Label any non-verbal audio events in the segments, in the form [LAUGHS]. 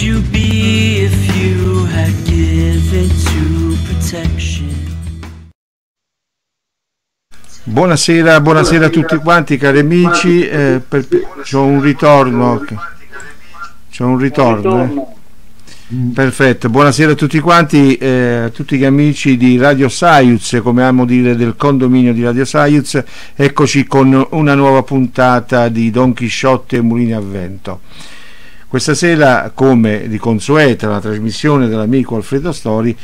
you be if you had given to protection? Buonasera, buonasera a tutti quanti cari amici, eh, per, c'è un ritorno, c'è un ritorno. Eh. Perfetto, buonasera a tutti quanti, eh, a tutti gli amici di Radio Saiuz, come amo dire del condominio di Radio Saiuz, eccoci con una nuova puntata di Don Chisciotte e Mulini a Vento. Questa sera, come di consueta, la trasmissione dell'amico Alfredo Stori,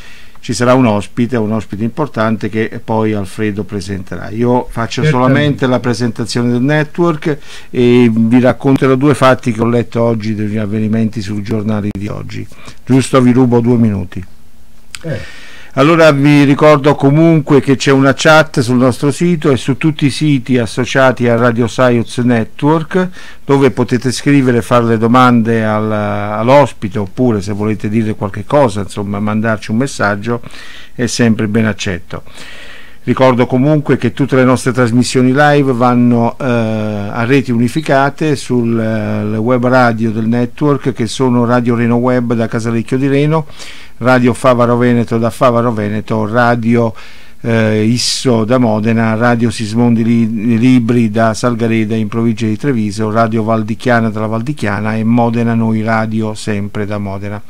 ci sarà un ospite, un ospite importante che poi Alfredo presenterà. Io faccio solamente la presentazione del network e vi racconterò due fatti che ho letto oggi degli avvenimenti sui giornali di oggi. Giusto, vi rubo due minuti. Eh. Allora vi ricordo comunque che c'è una chat sul nostro sito e su tutti i siti associati a Radio Science Network dove potete scrivere e fare le domande al, all'ospite oppure se volete dire qualche cosa, insomma mandarci un messaggio è sempre ben accetto. Ricordo comunque che tutte le nostre trasmissioni live vanno eh, a reti unificate sul eh, web radio del network che sono Radio Reno Web da Casalecchio di Reno Radio Favaro Veneto da Favaro Veneto, Radio eh, Isso da Modena, Radio Sismondi Libri da Salgareda in provincia di Treviso, Radio Valdichiana dalla Valdichiana e Modena Noi Radio sempre da Modena.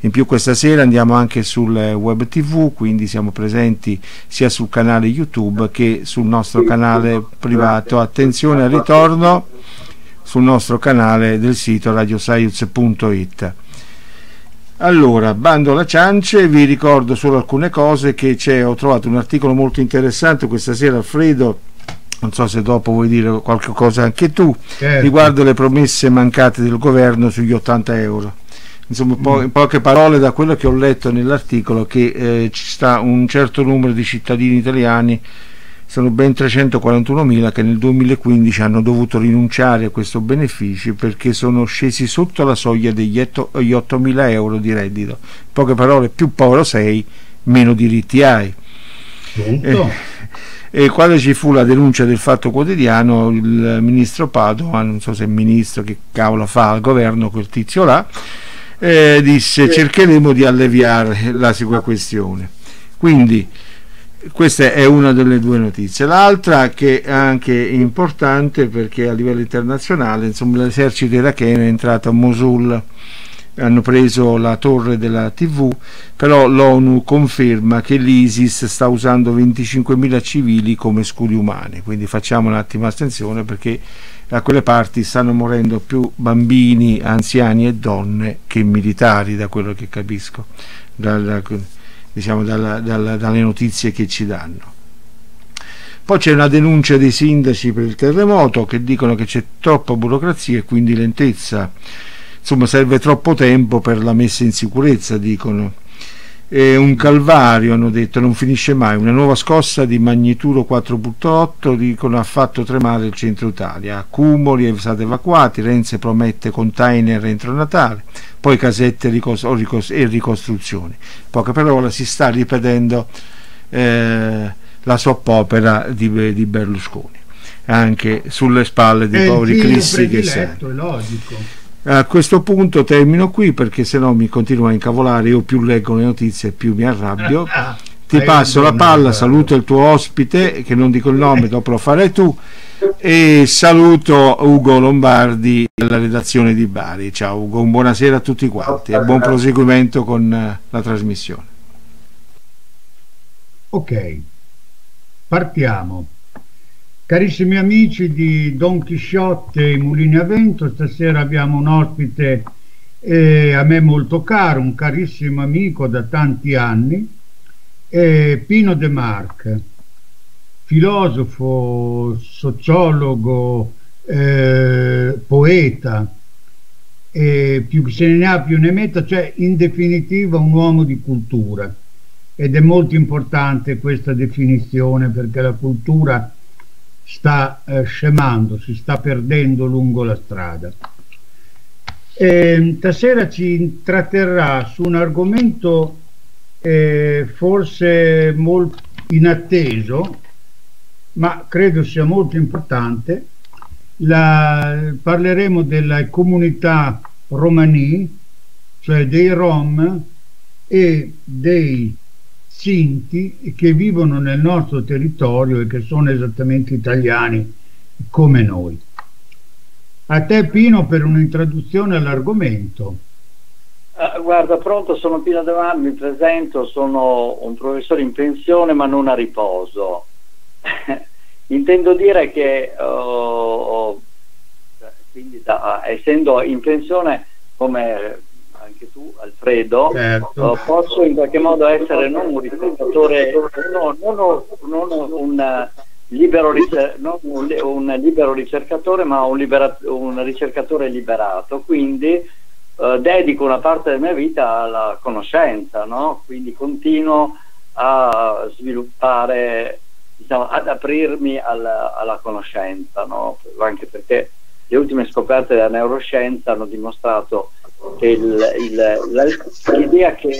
In più questa sera andiamo anche sul web tv, quindi siamo presenti sia sul canale YouTube che sul nostro canale privato. Attenzione al ritorno sul nostro canale del sito radioscience.it. Allora, bando alla ciance, vi ricordo solo alcune cose che c'è, ho trovato un articolo molto interessante questa sera Alfredo, non so se dopo vuoi dire qualche cosa anche tu, certo. riguardo le promesse mancate del governo sugli 80 euro. Insomma, mm. in poche parole da quello che ho letto nell'articolo che eh, ci sta un certo numero di cittadini italiani sono ben 341.000 che nel 2015 hanno dovuto rinunciare a questo beneficio perché sono scesi sotto la soglia degli 8.000 euro di reddito. In poche parole, più povero sei, meno diritti hai. Eh, e quando ci fu la denuncia del fatto quotidiano, il ministro Padova, non so se è ministro che cavolo fa al governo, quel tizio là, eh, disse cercheremo di alleviare la questione. Quindi questa è una delle due notizie. L'altra che è anche importante perché a livello internazionale l'esercito iracheno è entrato a Mosul, hanno preso la torre della TV, però l'ONU conferma che l'ISIS sta usando 25.000 civili come scudi umani, quindi facciamo un attimo attenzione perché da quelle parti stanno morendo più bambini, anziani e donne che militari, da quello che capisco. Da, da, diciamo, dalla, dalla, dalle notizie che ci danno. Poi c'è una denuncia dei sindaci per il terremoto che dicono che c'è troppa burocrazia e quindi lentezza, insomma serve troppo tempo per la messa in sicurezza, dicono. È un calvario, hanno detto, non finisce mai. Una nuova scossa di magnitudo 4.8 dicono ha fatto tremare il centro Italia. Accumuli è stati evacuati, Renze promette container entro Natale poi casette e ricostruzioni. Poche parole, si sta ripetendo eh, la soppopera di, di Berlusconi, anche sulle spalle dei poveri cristi che servono. A questo punto termino qui perché se no mi continuo a incavolare, io più leggo le notizie più mi arrabbio. [LAUGHS] Ti passo la palla, saluto il tuo ospite, che non dico il nome, dopo lo farai tu e saluto Ugo Lombardi della redazione di Bari. Ciao Ugo, buonasera a tutti quanti e buon proseguimento con eh, la trasmissione. Ok, partiamo. Carissimi amici di Don Chisciotte e Mulini a Vento, stasera abbiamo un ospite eh, a me molto caro, un carissimo amico da tanti anni, eh, Pino De Marc filosofo, sociologo, eh, poeta, più se ne ha più ne metta, cioè in definitiva un uomo di cultura. Ed è molto importante questa definizione perché la cultura sta eh, scemando, si sta perdendo lungo la strada. E, stasera ci intratterrà su un argomento eh, forse molto inatteso, ma credo sia molto importante. La, parleremo della comunità romani cioè dei Rom e dei Sinti che vivono nel nostro territorio e che sono esattamente italiani come noi. A te Pino per un'introduzione all'argomento. Uh, guarda, pronto, sono Pino De mi presento, sono un professore in pensione ma non a riposo. [LAUGHS] Intendo dire che uh, quindi da, essendo in pensione come anche tu Alfredo certo. uh, posso in qualche modo essere non un ricercatore no, non, non un, libero, non un, un libero ricercatore ma un, libera, un ricercatore liberato quindi uh, dedico una parte della mia vita alla conoscenza no? quindi continuo a sviluppare diciamo, ad aprirmi alla, alla conoscenza no? anche perché le ultime scoperte della neuroscienza hanno dimostrato che l'idea che,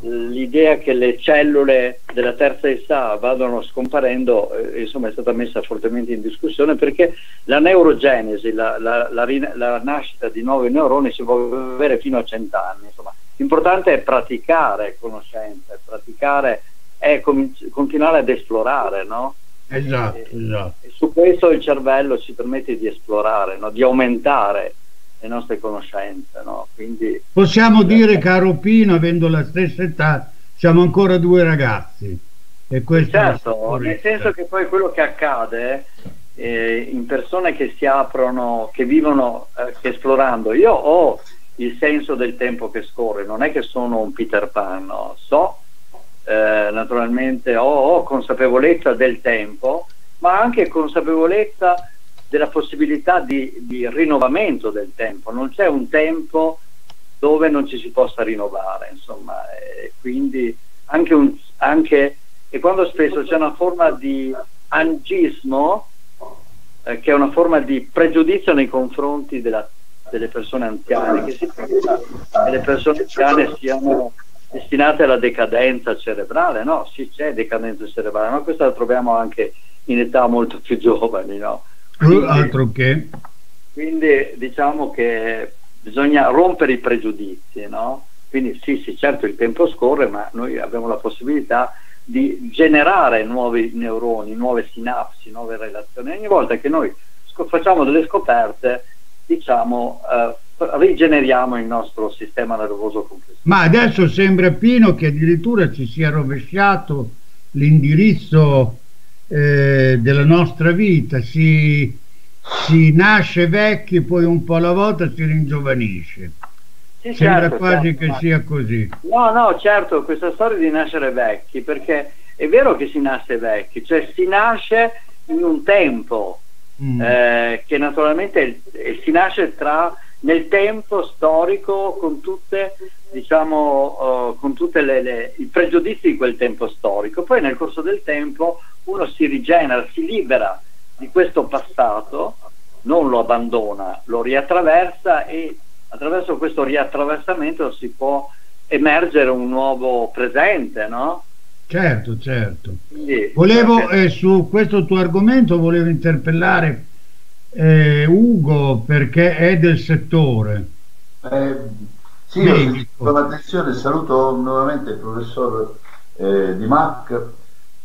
l'idea che le cellule della terza età vadano scomparendo eh, insomma, è stata messa fortemente in discussione perché la neurogenesi, la, la, la, la nascita di nuovi neuroni si può avere fino a cent'anni. L'importante è praticare conoscenza, praticare è continuare ad esplorare, no? Esatto, e, esatto. E su questo il cervello ci permette di esplorare, no? di aumentare le nostre conoscenze. No? Quindi, Possiamo dire, caro Pino, avendo la stessa età, siamo ancora due ragazzi. E questo certo, nel senso che poi quello che accade eh, in persone che si aprono, che vivono, eh, che esplorando, io ho il senso del tempo che scorre, non è che sono un Peter Pan, no? so eh, naturalmente ho, ho, consapevolezza del tempo, ma anche consapevolezza della possibilità di, di rinnovamento del tempo. Non c'è un tempo dove non ci si possa rinnovare, insomma, e quindi anche, un, anche e quando spesso c'è una forma di angismo, eh, che è una forma di pregiudizio nei confronti della, delle persone anziane, che si pensa che le persone anziane siano destinate alla decadenza cerebrale, no? Sì, c'è decadenza cerebrale, ma questa la troviamo anche in età molto più giovani, no? Quindi, altro che. Quindi diciamo che bisogna rompere i pregiudizi, no? Quindi sì, sì, certo il tempo scorre, ma noi abbiamo la possibilità di generare nuovi neuroni, nuove sinapsi, nuove relazioni. Ogni volta che noi facciamo delle scoperte, diciamo, eh, rigeneriamo il nostro sistema nervoso complessivo. Ma adesso sembra Pino che addirittura ci sia rovesciato l'indirizzo eh, della nostra vita, si, si nasce vecchi poi un po' alla volta si ringiovanisce. Sì, Sembra certo, quasi certo, che ma... sia così. No, no, certo, questa storia di nascere vecchi, perché è vero che si nasce vecchi, cioè si nasce in un tempo mm. eh, che naturalmente si nasce tra nel tempo storico con tutte diciamo uh, con tutti i pregiudizi di quel tempo storico. Poi nel corso del tempo uno si rigenera si libera di questo passato non lo abbandona lo riattraversa e attraverso questo riattraversamento si può emergere un nuovo presente no? certo certo. Quindi, volevo eh, su questo tuo argomento volevo interpellare eh, Ugo perché è del settore. Eh, sì, con attenzione saluto nuovamente il professor eh, Di Mac.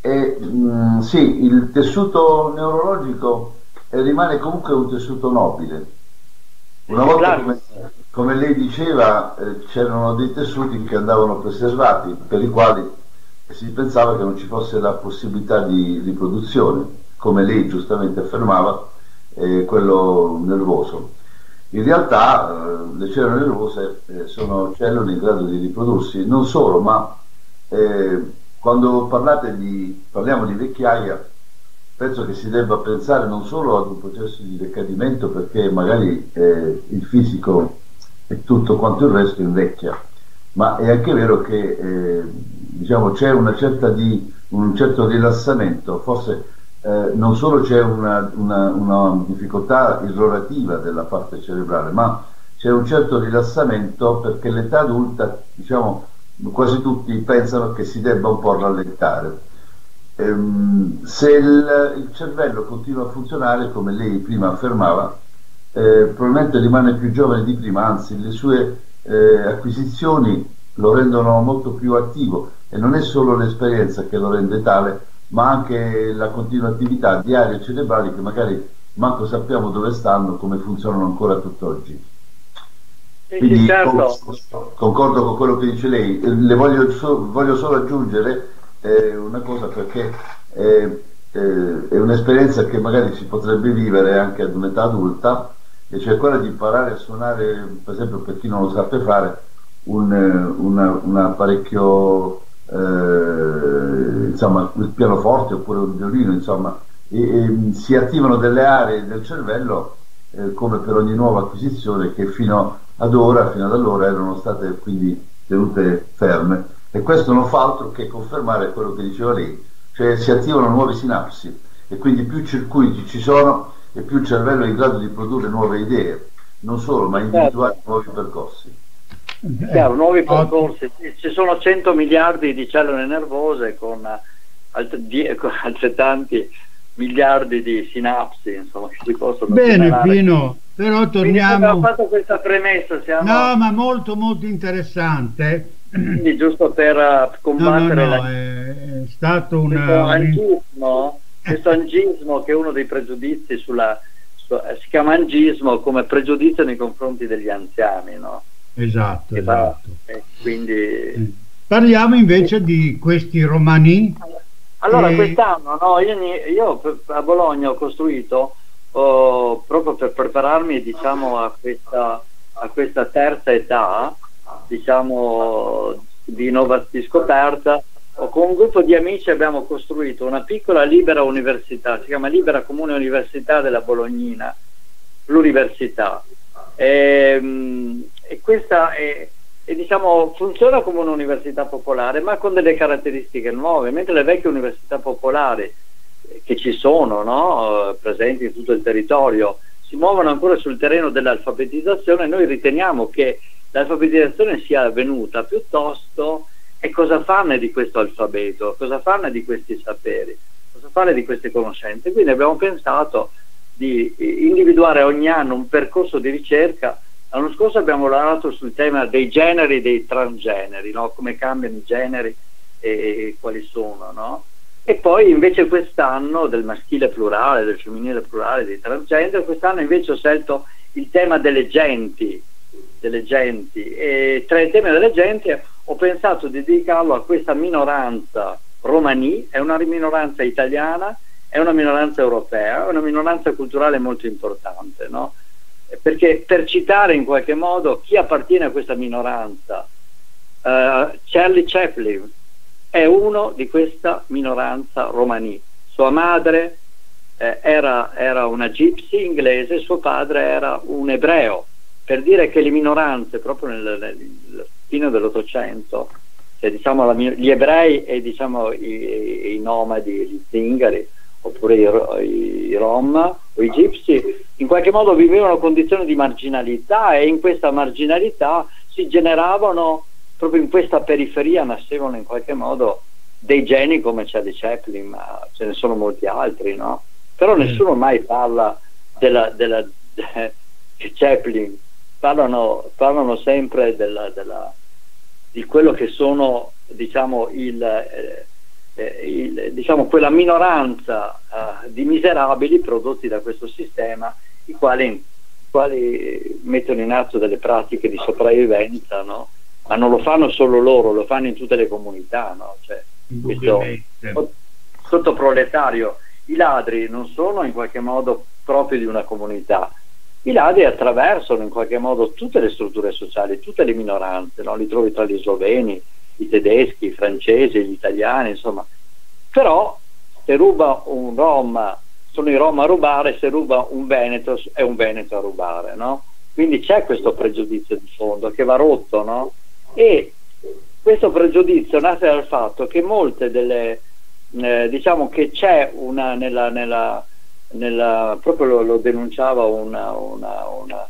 E, mh, mm, sì, il tessuto neurologico eh, rimane comunque un tessuto nobile. Una volta, come, come lei diceva, eh, c'erano dei tessuti che andavano preservati, per i quali si pensava che non ci fosse la possibilità di riproduzione, come lei giustamente affermava, eh, quello nervoso. In realtà eh, le cellule nervose eh, sono cellule in grado di riprodursi, non solo, ma eh, quando parlate di, parliamo di vecchiaia, penso che si debba pensare non solo ad un processo di decadimento perché magari eh, il fisico e tutto quanto il resto invecchia, ma è anche vero che eh, diciamo, c'è una certa di, un certo rilassamento, forse eh, non solo c'è una, una, una, difficoltà irrorativa della parte cerebrale, ma c'è un certo rilassamento perché l'età adulta, diciamo, quasi tutti pensano che si debba un po' rallentare. Ehm, se il, il, cervello continua a funzionare, come lei prima affermava, eh, probabilmente rimane più giovane di prima, anzi le sue eh, acquisizioni lo rendono molto più attivo e non è solo l'esperienza che lo rende tale, ma anche la continua attività di aree cerebrali che magari manco sappiamo dove stanno, come funzionano ancora tutt'oggi. Quindi certo. concordo con quello che dice lei, le voglio, so, voglio solo aggiungere eh, una cosa perché eh, eh, è un'esperienza che magari si potrebbe vivere anche ad un'età adulta e cioè quella di imparare a suonare, per esempio per chi non lo sappia fare, un, una, un apparecchio, eh, insomma, il pianoforte oppure un violino, insomma, e, e, si attivano delle aree del cervello eh, come per ogni nuova acquisizione che fino ad ora, fino ad allora erano state quindi tenute ferme e questo non fa altro che confermare quello che diceva lei, cioè si attivano nuove sinapsi e quindi più circuiti ci sono e più il cervello è in grado di produrre nuove idee, non solo, ma individuare certo. nuovi percorsi. Chiaro, nuovi percorsi, ci sono 100 miliardi di cellule nervose con, alt- con altrettanti miliardi di sinapsi, insomma, che si possono Bene. Pino, però torniamo... Abbiamo fatto questa premessa, siamo... No, ma molto molto interessante. Quindi giusto per uh, combattere... No, no, no, la... è, stato. Questo angismo, questo angismo che è uno dei pregiudizi sulla... Su, eh, si chiama angismo come pregiudizio nei confronti degli anziani, no? Esatto, esatto. Va, quindi... Parliamo invece di questi romani allora, e... quest'anno no, io, io, a Bologna ho costruito oh, proprio per prepararmi diciamo, a, questa, a questa terza età diciamo, di, di scoperta. Con un gruppo di amici abbiamo costruito una piccola libera università, si chiama Libera Comune Università della Bolognina, l'università. E, ehm, e questa è, e diciamo, funziona come un'università popolare ma con delle caratteristiche nuove, mentre le vecchie università popolari eh, che ci sono, no? presenti in tutto il territorio, si muovono ancora sul terreno dell'alfabetizzazione, noi riteniamo che l'alfabetizzazione sia avvenuta piuttosto e cosa farne di questo alfabeto, cosa farne di questi saperi, cosa fare di queste conoscenze. Quindi abbiamo pensato di individuare ogni anno un percorso di ricerca L'anno scorso abbiamo lavorato sul tema dei generi e dei transgeneri, no? come cambiano i generi e, e quali sono. No? E poi invece quest'anno del maschile plurale, del femminile plurale, dei transgender, quest'anno invece ho scelto il tema delle genti, delle genti. e tra i temi delle genti ho pensato di dedicarlo a questa minoranza romani, è una minoranza italiana, è una minoranza europea, è una minoranza culturale molto importante. No? Perché per citare in qualche modo chi appartiene a questa minoranza, uh, Charlie Chaplin è uno di questa minoranza romani. Sua madre eh, era, era, una gypsy inglese, suo padre era un ebreo, per dire che le minoranze proprio nel, nel fine dell'Ottocento, cioè, diciamo, gli ebrei e diciamo, i, i nomadi, gli zingari, oppure i, i Rom o i Gypsy, in qualche modo vivevano condizioni di marginalità e in questa marginalità si generavano, proprio in questa periferia nascevano in qualche modo dei geni come Charlie Chaplin, ma ce ne sono molti altri, no? Però mm. nessuno mai parla della, della [LAUGHS] de, Chaplin, parlano, parlano sempre della, della, di quello che sono, diciamo, il... Eh, eh, il, diciamo, quella minoranza eh, di miserabili prodotti da questo sistema, i quali, quali, mettono in atto delle pratiche di sopravvivenza, no? ma non lo fanno solo loro, lo fanno in tutte le comunità. No? Cioè, questo, sotto proletario, i ladri non sono in qualche modo proprio di una comunità, i ladri attraversano in qualche modo tutte le strutture sociali, tutte le minoranze, no? li trovi tra gli sloveni, i tedeschi, i francesi, gli italiani, insomma. Però se ruba un Rom, sono i Rom a rubare, se ruba un Veneto è un Veneto a rubare, no? Quindi c'è questo pregiudizio di fondo che va rotto, no? E questo pregiudizio nasce dal fatto che molte delle, eh, diciamo che c'è una, nella, nella, nella proprio lo, lo denunciava una, una, una,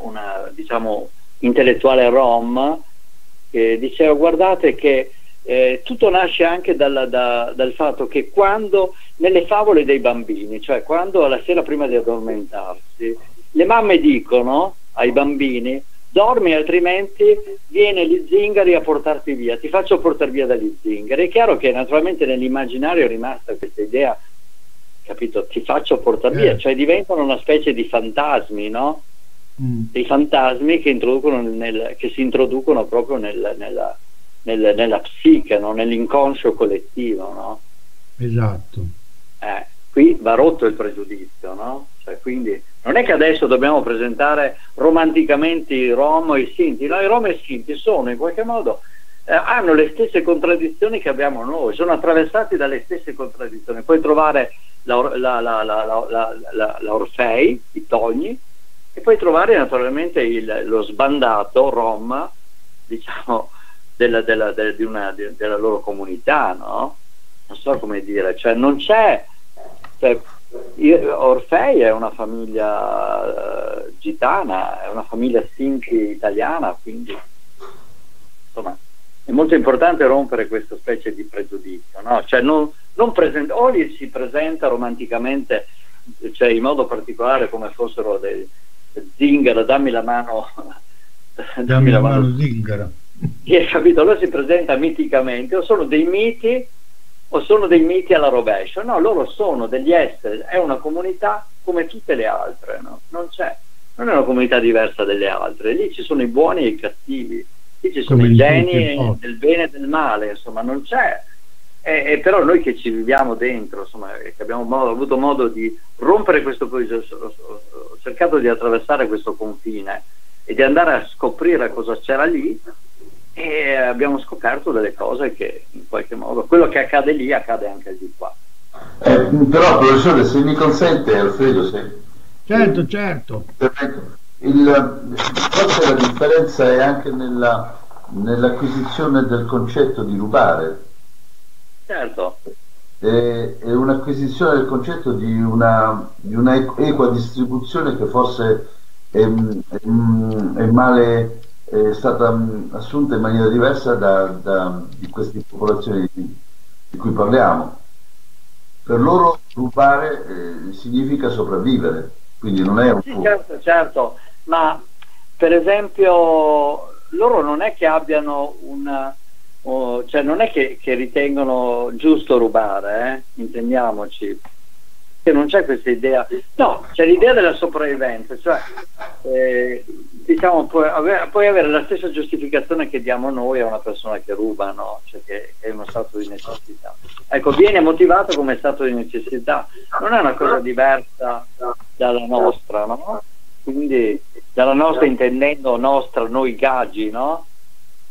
una, diciamo, intellettuale rom che diceva guardate che eh, tutto nasce anche dalla, da, dal fatto che quando nelle favole dei bambini, cioè quando alla sera prima di addormentarsi, le mamme dicono ai bambini, dormi altrimenti viene gli zingari a portarti via, ti faccio portare via dagli zingari. È chiaro che naturalmente nell'immaginario è rimasta questa idea, capito, ti faccio portare via, eh. cioè diventano una specie di fantasmi, no? Mm. Dei fantasmi che, nel, che, si introducono proprio nel, nella, nel, nella psiche, no? nell'inconscio collettivo, no? Esatto. Eh, qui va rotto il pregiudizio, no? Cioè, quindi non è che adesso dobbiamo presentare romanticamente i Rom e i Sinti, no, i Rom e i Sinti sono in qualche modo eh, hanno le stesse contraddizioni che abbiamo noi, sono attraversati dalle stesse contraddizioni. Puoi trovare la, la, la, l'Orfei, i Togni, e puoi trovare naturalmente il, lo sbandato Rom, diciamo, della, della, della, di una, de, della loro comunità, no? Non so come dire, cioè non c'è... Cioè, Orfei è una famiglia uh, gitana, è una famiglia sinti italiana, quindi insomma è molto importante rompere questa specie di pregiudizio, no? cioè non, non present- o si presenta romanticamente, cioè in modo particolare come fossero dei zingaro, dammi la mano, dammi, dammi la mano, mano zingara. Sì, capito? Allora si presenta miticamente, o sono dei miti o sono dei miti alla rovescia. No, loro sono degli esseri, è una comunità come tutte le altre, no? Non c'è, non è una comunità diversa dalle altre. Lì ci sono i buoni e i cattivi, lì ci sono come i geni del bene e del male, insomma, non c'è. E, e, però noi che ci viviamo dentro, insomma, che abbiamo modo, avuto modo di rompere questo ho cercato di attraversare questo confine e di andare a scoprire cosa c'era lì e abbiamo scoperto delle cose che in qualche modo quello che accade lì accade anche di qua. Eh, però professore se mi consente Alfredo se... certo certo. Il, forse la differenza è anche nella, nell'acquisizione del concetto di rubare. Certo è, è un'acquisizione del concetto di una, di una equa distribuzione che forse è, è, male è stata mm, assunta in maniera diversa da, da di queste popolazioni di, di, cui parliamo. Per loro rubare eh, significa sopravvivere, quindi non è un sì, certo, certo, ma per esempio loro non è che abbiano una, oh, cioè non è che, che ritengono giusto rubare, eh? intendiamoci, non c'è questa idea, no, c'è l'idea della sopravvivenza, cioè eh, diciamo puoi avere, puoi avere, la stessa giustificazione che diamo noi a una persona che ruba, no? cioè che, che, è uno stato di necessità. Ecco, viene motivato come stato di necessità, non è una cosa diversa dalla nostra, no? Quindi dalla nostra intendendo nostra, noi gaggi, no?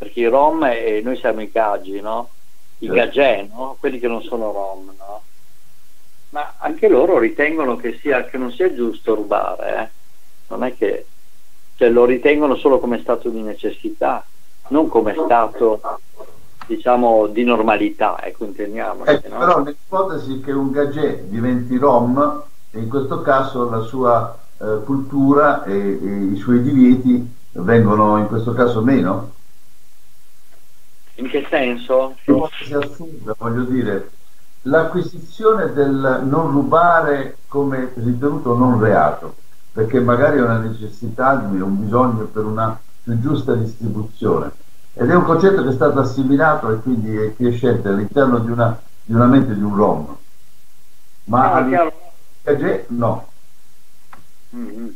Perché i rom e noi siamo i gaggi, no? I gagè, no? Quelli che non sono rom, no? ma anche loro ritengono che, sia, che non sia giusto rubare, eh? non è che cioè, lo ritengono solo come stato di necessità, non come stato diciamo di normalità, ecco intendiamo. Eh, no? Però nell'ipotesi che un gagè diventi rom, in questo caso la sua eh, cultura e, e, i suoi divieti vengono in questo caso meno? In che senso? Assurda, voglio dire, l'acquisizione del non rubare come ritenuto non reato, perché magari è una necessità, un bisogno per una più giusta distribuzione. Ed è un concetto che è stato assimilato e quindi è quiescente all'interno di una, di una mente di un rom. Ma no, il Gagé no. Mm-hmm.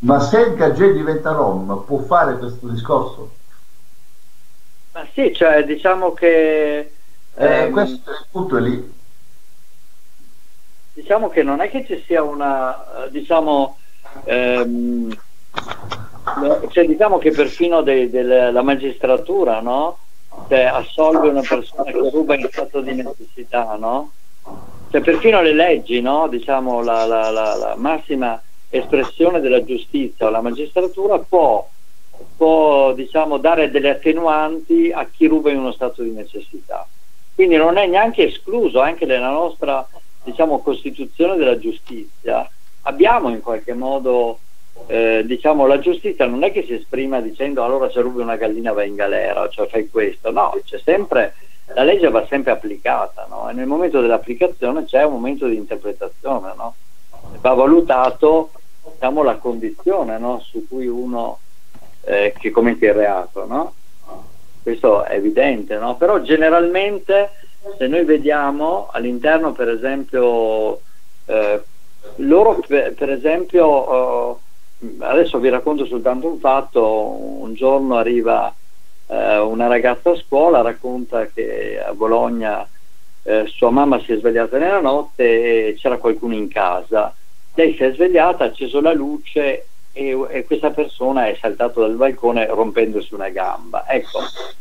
Ma se il Gagé diventa rom, può fare questo discorso? Ma sì, cioè diciamo che... Eh, ehm... questo punto è lì diciamo che non è che ci sia una, diciamo, ehm, cioè, diciamo che perfino la magistratura, no? Cioè, assolve una persona che ruba in stato di necessità, no? Cioè, perfino le leggi, no? Diciamo, la, la, la, la massima espressione della giustizia o la magistratura può, può diciamo, dare delle attenuanti a chi ruba in uno stato di necessità. Quindi non è neanche escluso anche nella nostra diciamo, costituzione della giustizia, abbiamo in qualche modo, eh, diciamo, la giustizia non è che si esprima dicendo allora se rubi una gallina vai in galera, cioè fai questo, no, sempre, la legge va sempre applicata, no? E nel momento dell'applicazione c'è un momento di interpretazione, no? Va valutato diciamo, la condizione no? su cui uno eh, che commette il reato, no? questo è evidente, no? però generalmente se noi vediamo all'interno per esempio eh, loro per, esempio eh, adesso vi racconto soltanto un fatto un giorno arriva eh, una ragazza a scuola racconta che a Bologna eh, sua mamma si è svegliata nella notte e c'era qualcuno in casa lei si è svegliata, ha acceso la luce e, e questa persona è saltato dal balcone rompendosi una gamba ecco,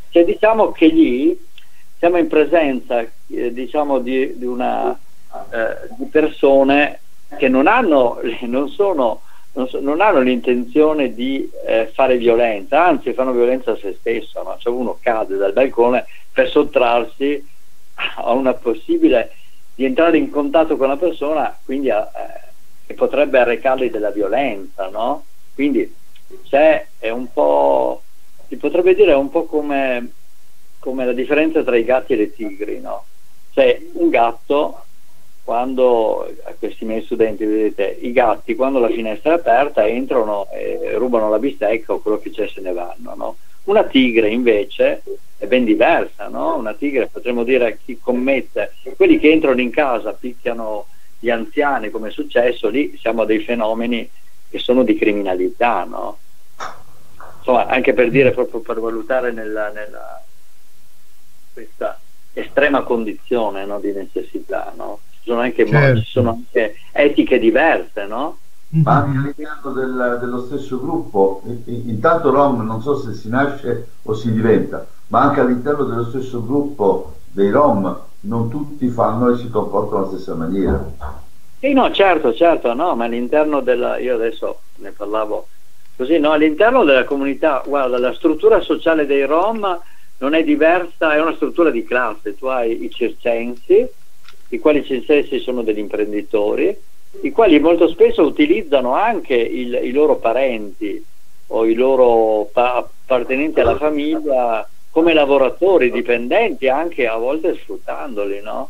cioè diciamo che lì siamo in presenza eh, diciamo di, di, una, eh, di persone che non hanno, [LAUGHS] non sono, non, so, non hanno l'intenzione di eh, fare violenza, anzi fanno violenza a se stesso, no? cioè uno cade dal balcone per sottrarsi a una possibile di entrare in contatto con una persona quindi a, eh, che potrebbe arrecargli della violenza, no? Quindi c'è è un po' si potrebbe dire un po' come, come la differenza tra i gatti e le tigri, no? Cioè un gatto quando a questi miei studenti vedete i gatti quando la finestra è aperta entrano e rubano la bistecca o quello che c'è se ne vanno no? una tigre invece è ben diversa no? una tigre potremmo dire chi commette quelli che entrano in casa picchiano gli anziani come è successo lì siamo a dei fenomeni che sono di criminalità no? insomma anche per dire proprio per valutare nella, nella questa estrema condizione no, di necessità no? sono anche, certo. ci sono anche etiche diverse, no? Ma anche all'interno del, dello stesso gruppo, intanto Rom non so se si nasce o si diventa, ma anche all'interno dello stesso gruppo dei Rom non tutti fanno e si comportano alla stessa maniera. Sì, no, certo, certo, no, ma all'interno della, io adesso ne parlavo così, no, all'interno della comunità, guarda, la struttura sociale dei Rom non è diversa, è una struttura di classe, tu hai i circensi, i quali stessi sono degli imprenditori, i quali molto spesso utilizzano anche il, i loro parenti o i loro pa- appartenenti alla famiglia come lavoratori dipendenti, anche a volte sfruttandoli, no?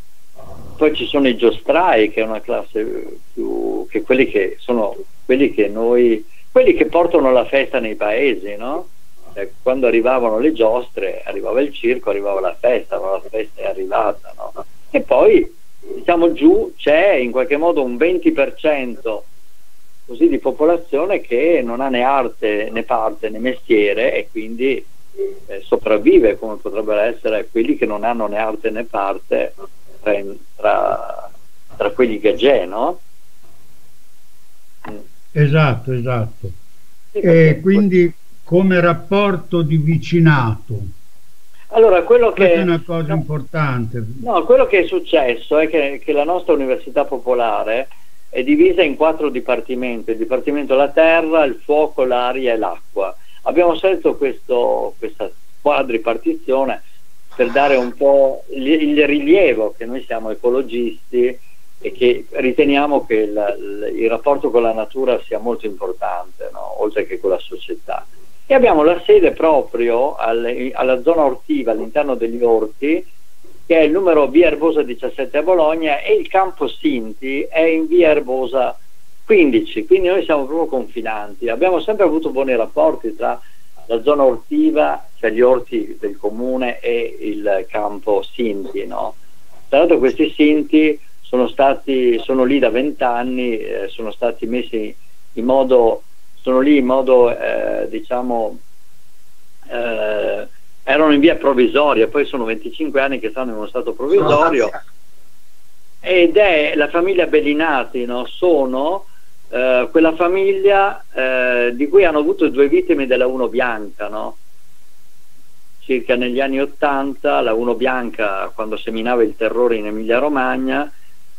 Poi ci sono i giostrai, che è una classe più che quelli che sono quelli che noi, quelli che portano la festa nei paesi, no? Eh, quando arrivavano le giostre, arrivava il circo, arrivava la festa, la festa è arrivata, no? E poi diciamo giù c'è in qualche modo un 20% così di popolazione che non ha né arte né parte né mestiere e quindi eh, sopravvive come potrebbero essere quelli che non hanno né arte né parte tra, tra, tra quelli gagè, no? Esatto, esatto. e quindi come rapporto di vicinato allora, quello che, è una cosa no, importante. No, quello che è successo è che, che, la nostra università popolare è divisa in quattro dipartimenti, il dipartimento della terra, il fuoco, l'aria e l'acqua. Abbiamo scelto questo, questa quadripartizione per dare un po' il, il, rilievo che noi siamo ecologisti e che riteniamo che il, il rapporto con la natura sia molto importante, no? oltre che con la società e abbiamo la sede proprio alle, alla zona ortiva all'interno degli orti che è il numero via Erbosa 17 a Bologna e il campo Sinti è in via Erbosa 15 quindi noi siamo proprio confinanti abbiamo sempre avuto buoni rapporti tra la zona ortiva cioè gli orti del comune e il campo Sinti no? tra l'altro questi Sinti sono stati sono lì da vent'anni eh, sono stati messi in modo sono lì in modo, eh, diciamo, eh, erano in via provvisoria, poi sono 25 anni che stanno in uno stato provvisorio ed è la famiglia Bellinati, no? sono eh, quella famiglia eh, di cui hanno avuto due vittime della Uno Bianca, no? circa negli anni 80, la Uno Bianca quando seminava il terrore in Emilia Romagna,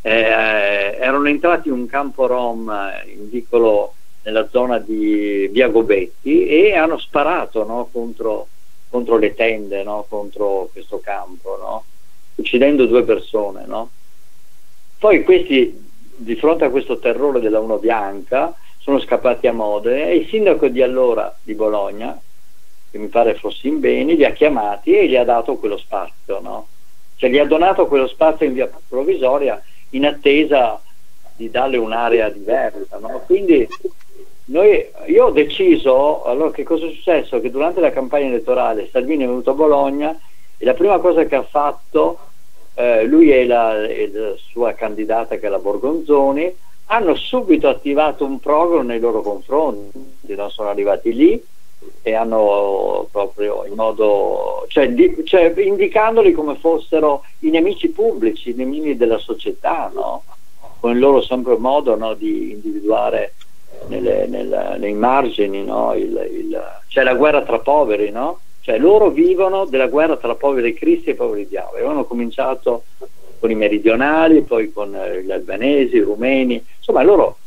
eh, erano entrati in un campo rom in vicolo nella zona di Via Gobetti e hanno sparato no, contro, contro, le tende, no, contro questo campo, uccidendo due persone. Poi questi, di fronte a questo terrore della Uno Bianca, sono scappati a Modena e il sindaco di allora di Bologna, che mi pare fosse in beni, li ha chiamati e gli ha dato quello spazio. Cioè gli ha donato quello spazio in via provvisoria in attesa di darle un'area diversa. Quindi noi, io ho deciso, allora che cosa è successo? Che durante la campagna elettorale Salvini è venuto a Bologna e la prima cosa che ha fatto, eh, lui e la, e la, sua candidata che è la Borgonzoni, hanno subito attivato un programma nei loro confronti, non sono arrivati lì e hanno proprio in modo, cioè, di, cioè indicandoli come fossero i nemici pubblici, i nemici della società, no? con il loro sempre modo no, di individuare nelle, nel, nei margini, no? il, il, c'è la guerra tra poveri, no? Cioè loro vivono della guerra tra poveri cristi e poveri diavoli. Hanno cominciato con i meridionali, poi con eh, gli albanesi, i rumeni, insomma loro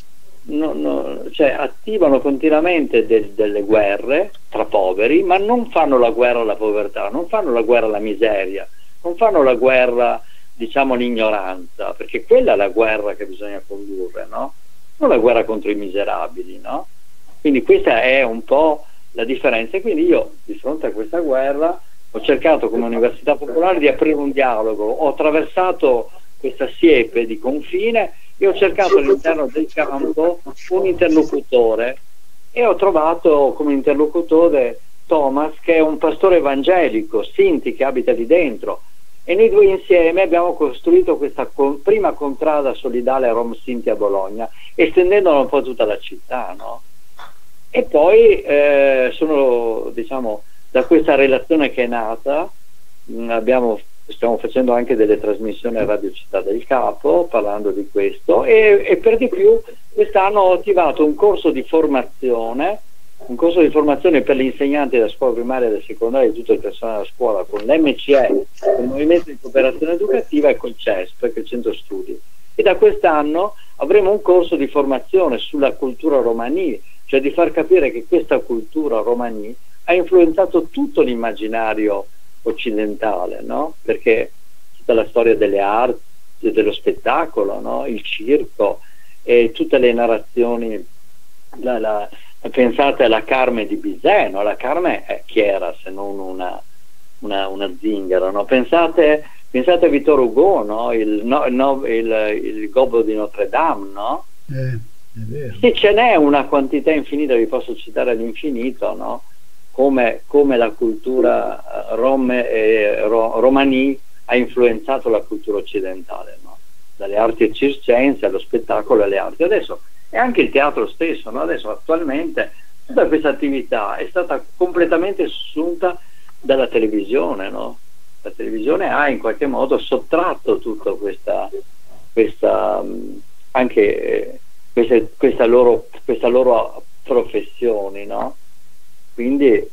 no, no, cioè, attivano continuamente de, delle guerre tra poveri, ma non fanno la guerra alla povertà, non fanno la guerra alla miseria, non fanno la guerra diciamo all'ignoranza, perché quella è la guerra che bisogna condurre, no? non la guerra contro i miserabili. No? Quindi questa è un po' la differenza. E quindi io, di fronte a questa guerra, ho cercato come Università Popolare di aprire un dialogo, ho attraversato questa siepe di confine e ho cercato all'interno del campo un interlocutore e ho trovato come interlocutore Thomas che è un pastore evangelico, Sinti che abita lì dentro e noi due insieme abbiamo costruito questa con, prima contrada solidale Rom Sinti a Bologna estendendola un po' a tutta la città no? E poi eh, sono diciamo da questa relazione che è nata mh, abbiamo stiamo facendo anche delle trasmissioni a Radio Città del Capo parlando di questo e, e per di più quest'anno ho attivato un corso di formazione un corso di formazione per gli insegnanti della scuola primaria e del secondario e tutto il personale della scuola con l'MCE, il Movimento di Cooperazione Educativa e col CESP, che è il Centro Studi. E da quest'anno avremo un corso di formazione sulla cultura romani, cioè di far capire che questa cultura romani ha influenzato tutto l'immaginario occidentale, no? perché tutta la storia delle arti, dello spettacolo, no? il circo e tutte le narrazioni, la, la, pensate alla Carme di Bizet, no? la Carme è chi era se non una, una, una zingara, no? pensate, pensate, a Vittor Hugo, no? il, il, il, gobbo di Notre Dame? Eh, sì, ce n'è una quantità infinita, vi posso citare all'infinito, no? come, come la cultura eh, rom, eh, ro, romani ha influenzato la cultura occidentale, no? dalle arti circense allo spettacolo alle arti. Adesso è anche il teatro stesso, no? adesso attualmente tutta questa attività è stata completamente assunta dalla televisione, la televisione ha in qualche modo sottratto tutta questa, questa anche eh, queste, questa, loro, questa loro professione, no? quindi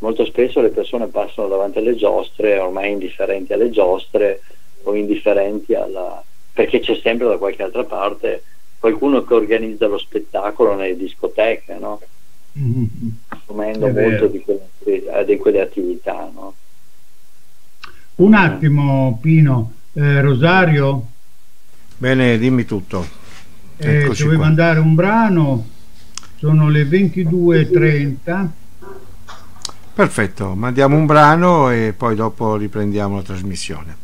molto spesso le persone passano davanti alle giostre ormai indifferenti alle giostre o indifferenti alla perché c'è sempre da qualche altra parte qualcuno che organizza lo spettacolo nelle discoteche no? mm-hmm. assumendo molto di quelle, di quelle attività no? un attimo Pino eh, Rosario bene dimmi tutto eh, dovevo qua. mandare un brano sono le 22.30 Perfetto, mandiamo un brano e poi dopo riprendiamo la trasmissione.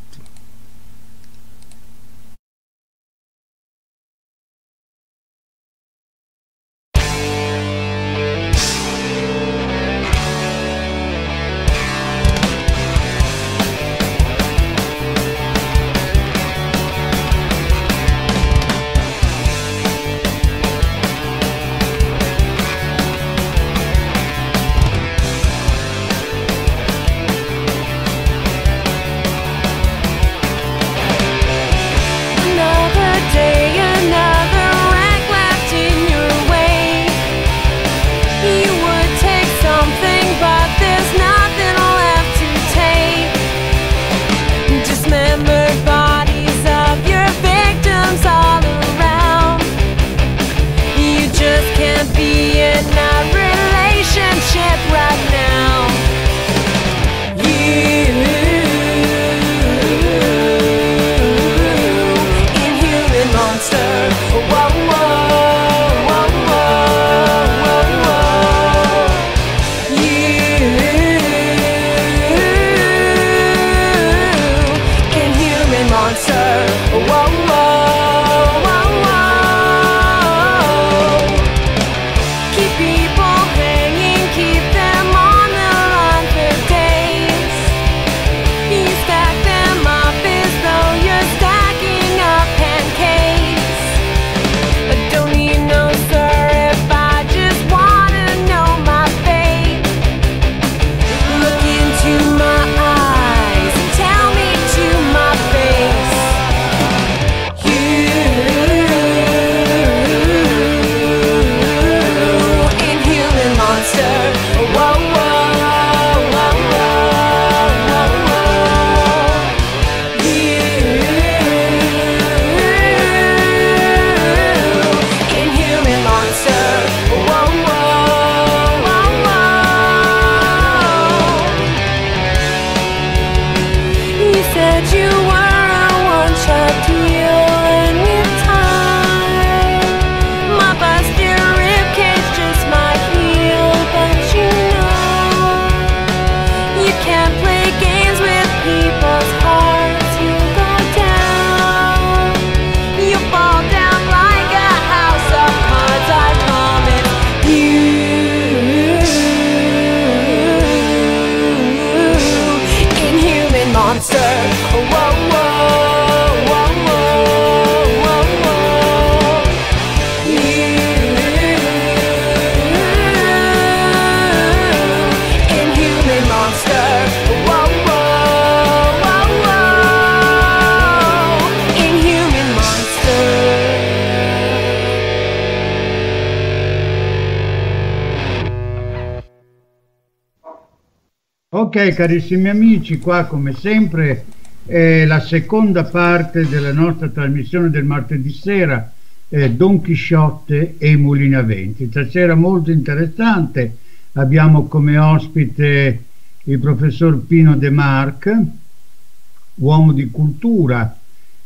Ok carissimi amici, qua come sempre è la seconda parte della nostra trasmissione del martedì sera eh, Don Chisciotte e Mulina Venti. Stasera molto interessante, abbiamo come ospite il professor Pino De Marc, uomo di cultura,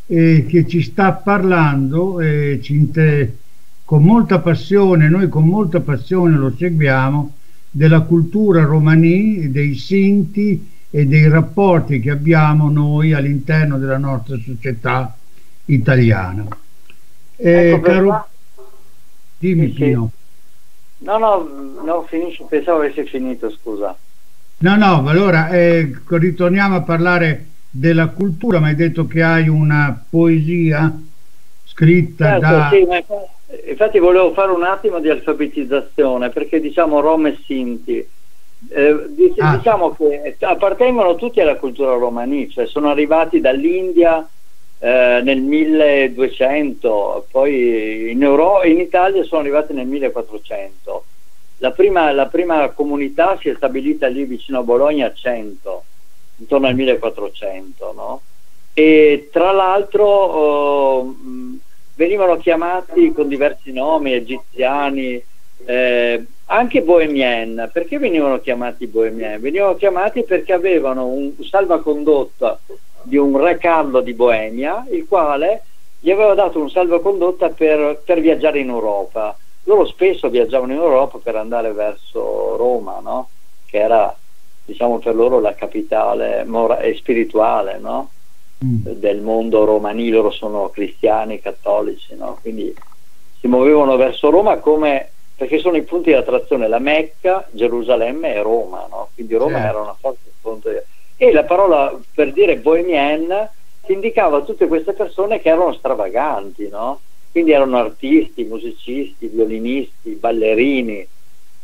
eh, che ci sta parlando eh, ci con molta passione, noi con molta passione lo seguiamo, della cultura romani, dei sinti e dei rapporti che abbiamo noi all'interno della nostra società italiana. Eh, ecco caro... Dimmi sì, Pino. No, no, no, finisci, pensavo avessi finito, scusa. No, no, allora eh, ritorniamo a parlare della cultura, ma hai detto che hai una poesia scritta certo, da... Sì, ma Infatti volevo fare un attimo di alfabetizzazione perché diciamo Rom e Sinti, eh, dic- ah. diciamo che appartengono tutti alla cultura romani, cioè sono arrivati dall'India eh, nel 1200, poi in, Euro- in Italia sono arrivati nel 1400. La prima, la prima comunità si è stabilita lì vicino a Bologna a 100, intorno al 1400, no? E tra l'altro... Oh, venivano chiamati con diversi nomi, egiziani, eh, anche bohemien. Perché venivano chiamati bohemien? Venivano chiamati perché avevano un salvacondotto di un re Carlo di Boemia, il quale gli aveva dato un salvacondotta per, per viaggiare in Europa. Loro spesso viaggiavano in Europa per andare verso Roma, no? che era diciamo per loro la capitale e spirituale, no? Mm. del mondo romani, loro sono cristiani, cattolici, no? quindi si muovevano verso Roma come perché sono i punti di attrazione la Mecca, Gerusalemme e Roma, no? quindi Roma certo. era una forte punto di... e la parola per dire bohemien si indicava tutte queste persone che erano stravaganti, no? quindi erano artisti, musicisti, violinisti, ballerini,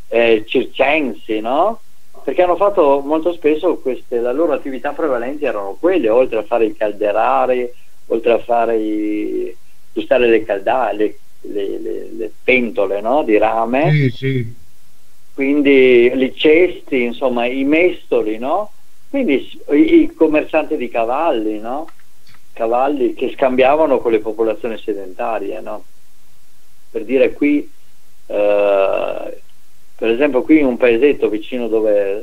eh, circensi, no? Perché hanno fatto molto spesso queste, la loro attività prevalenti erano quelle, oltre a fare i calderari, oltre a fare i, gustare le caldare, le, le, le, le pentole no? di rame, sì, sì. quindi i cesti, insomma i mestoli, no? quindi i, i commercianti di cavalli, no? cavalli che scambiavano con le popolazioni sedentarie. No? Per dire qui eh, per esempio qui in un paesetto vicino dove,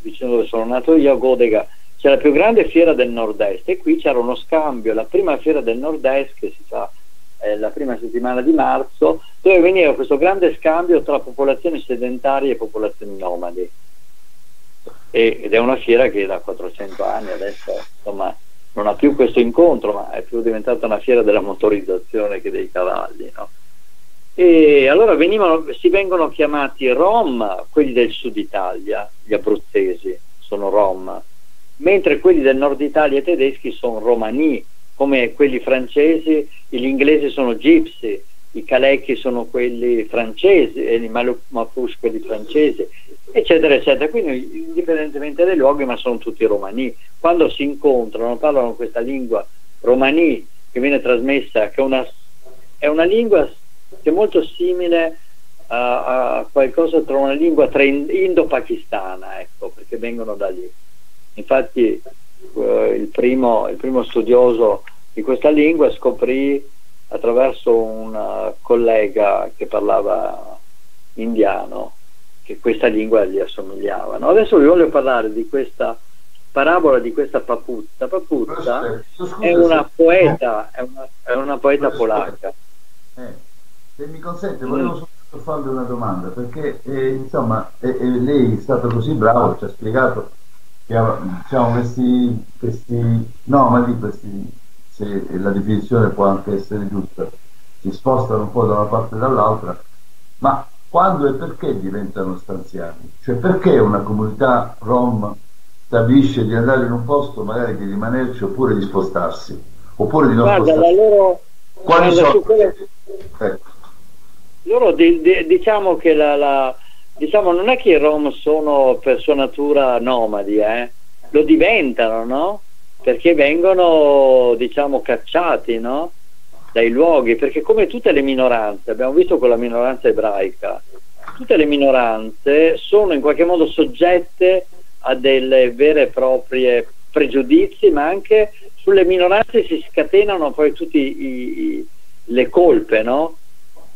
vicino dove sono nato io, a Godega, c'è la più grande fiera del nord-est e qui c'era uno scambio, la prima fiera del nord-est che si fa eh, la prima settimana di marzo, dove veniva questo grande scambio tra popolazioni sedentarie e popolazioni nomadi. E, ed è una fiera che da 400 anni adesso insomma, non ha più questo incontro, ma è più diventata una fiera della motorizzazione che dei cavalli. No? E allora venivano, si vengono chiamati Rom, quelli del sud Italia, gli abruzzesi sono Rom, mentre quelli del nord Italia tedeschi sono Romani, come quelli francesi, gli inglesi sono Gypsy, i Calecchi sono quelli francesi, e i Mapuche quelli francesi, eccetera, eccetera. Quindi indipendentemente dai luoghi, ma sono tutti romani. Quando si incontrano, parlano questa lingua romani che viene trasmessa, che è una, è una lingua che è molto simile a, a qualcosa tra una lingua tra indo-pakistana, ecco, perché vengono da lì. Infatti eh, il, primo, il primo studioso di questa lingua scoprì attraverso un collega che parlava indiano che questa lingua gli assomigliava. No? Adesso vi voglio parlare di questa parabola di questa Papuzza. Papuzza è una poeta, è una, è una poeta polacca. Eh. Se mi consente, volevo soltanto farle una domanda, perché eh, insomma eh, eh, lei è stato così bravo, ci ha spiegato che diciamo, questi, questi nomadi, questi, se la definizione può anche essere giusta, si spostano un po' da una parte e dall'altra, ma quando e perché diventano stanziani? Cioè perché una comunità rom stabilisce di andare in un posto, magari di rimanerci oppure di spostarsi, oppure di non Guarda, spostarsi. loro, Quali guarda, sono? quello- Ecco. Loro di- di- diciamo che la, la- diciamo, non è che i Rom sono per sua natura nomadi, eh? lo diventano, no? Perché vengono, diciamo, cacciati, no? Dai luoghi, perché come tutte le minoranze, abbiamo visto con la minoranza ebraica, tutte le minoranze sono in qualche modo soggette a delle vere e proprie pregiudizi, ma anche sulle minoranze si scatenano poi tutte le colpe, no?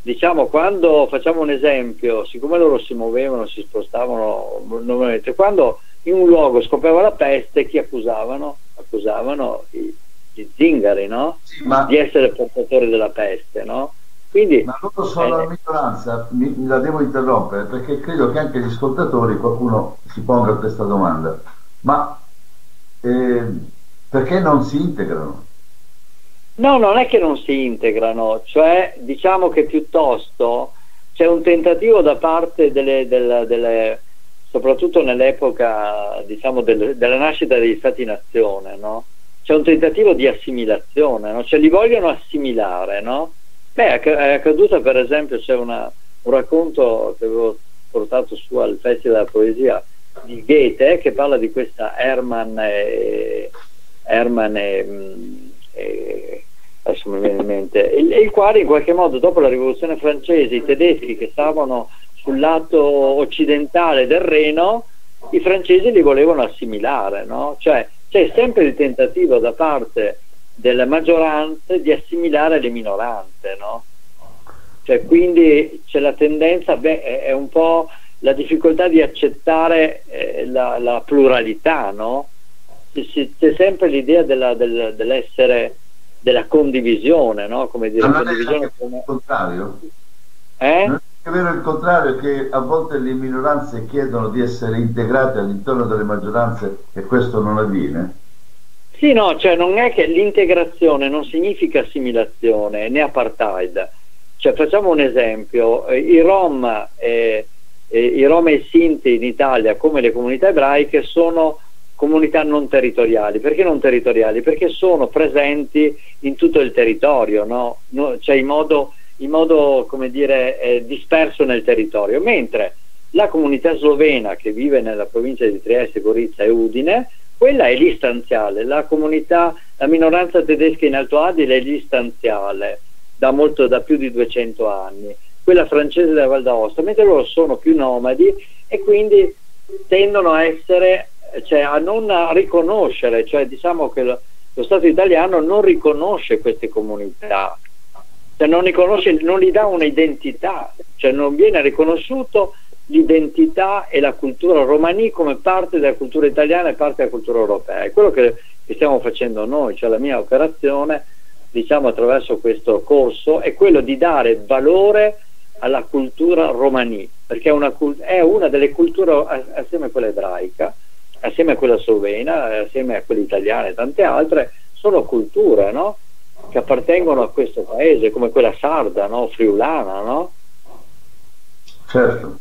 Diciamo, quando facciamo un esempio, siccome loro si muovevano, si spostavano normalmente, quando in un luogo scoppiava la peste, chi accusavano? Accusavano i, i zingari, no? Sì, ma, Di essere portatori della peste, no? Quindi, ma loro sono la eh, minoranza, mi, mi la devo interrompere perché credo che anche gli ascoltatori qualcuno si ponga questa domanda. Ma eh, perché non si integrano? No, non è che non si integrano, cioè diciamo che piuttosto c'è un tentativo da parte delle, delle- delle- soprattutto nell'epoca diciamo, del- della nascita degli stati-nazione, no? c'è un tentativo di assimilazione, no? cioè li vogliono assimilare. No? Beh, è acc- è accaduto per esempio, c'è un racconto che avevo portato su al Festival della Poesia di Goethe che parla di questa Hermann e, Hermann e, mm, e- adesso mi viene in mente il, il quale in qualche modo dopo la rivoluzione francese i tedeschi che stavano sul lato occidentale del Reno i francesi li volevano assimilare no? cioè c'è sempre il tentativo da parte delle maggioranze di assimilare le minoranze no? cioè quindi c'è la tendenza beh, è, un po' la difficoltà di accettare eh, la, la pluralità no? C'è sempre l'idea dell'essere della condivisione, no? Come dire, è condivisione anche come... il contrario? Eh? Non è vero il contrario che a volte le minoranze chiedono di essere integrate all'interno delle maggioranze e questo non avviene? Sì, no, cioè non è che l'integrazione non significa assimilazione né apartheid. Cioè, facciamo un esempio, eh, i Rom, eh, i Rom e i Sinti in Italia, come le comunità ebraiche, sono comunità non territoriali. Perché non territoriali? Perché sono presenti in tutto il territorio, no? No, cioè in modo, in modo come dire, eh, disperso nel territorio. Mentre la comunità slovena che vive nella provincia di Trieste, Gorizia e Udine, quella è l'istanziale, la comunità, la minoranza tedesca in Alto Adige è l'istanziale da, molto, da più di 200 anni, quella francese della Val d'Aosta, mentre loro sono più nomadi e quindi tendono a essere, cioè a non riconoscere, cioè diciamo che lo, lo Stato italiano non riconosce queste comunità, cioè non, riconosce, non gli dà un'identità, cioè non viene riconosciuto l'identità e la cultura romani come parte della cultura italiana e parte della cultura europea. È quello che, che stiamo facendo noi, cioè la mia operazione, diciamo attraverso questo corso, è quello di dare valore alla cultura romani, perché è una, è una delle culture a- assieme a quella ebraica, assieme a quella slovena, assieme a quella italiana e tante altre, sono culture no? che appartengono a questo paese, come quella sarda, no? friulana, no? Certo.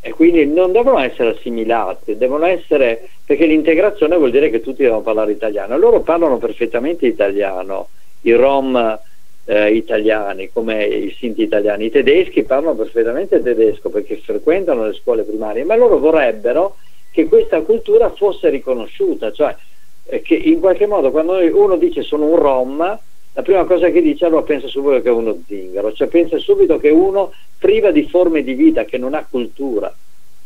e quindi non devono essere assimilate, devono essere perché l'integrazione vuol dire che tutti devono parlare italiano. Loro parlano perfettamente italiano, i rom eh, italiani come i sinti italiani, i tedeschi parlano perfettamente tedesco perché frequentano le scuole primarie, ma loro vorrebbero che questa cultura fosse riconosciuta, cioè eh, che in qualche modo quando uno dice sono un rom, la prima cosa che dice allora pensa subito che è uno zingaro, cioè pensa subito che è uno priva di forme di vita, che non ha cultura,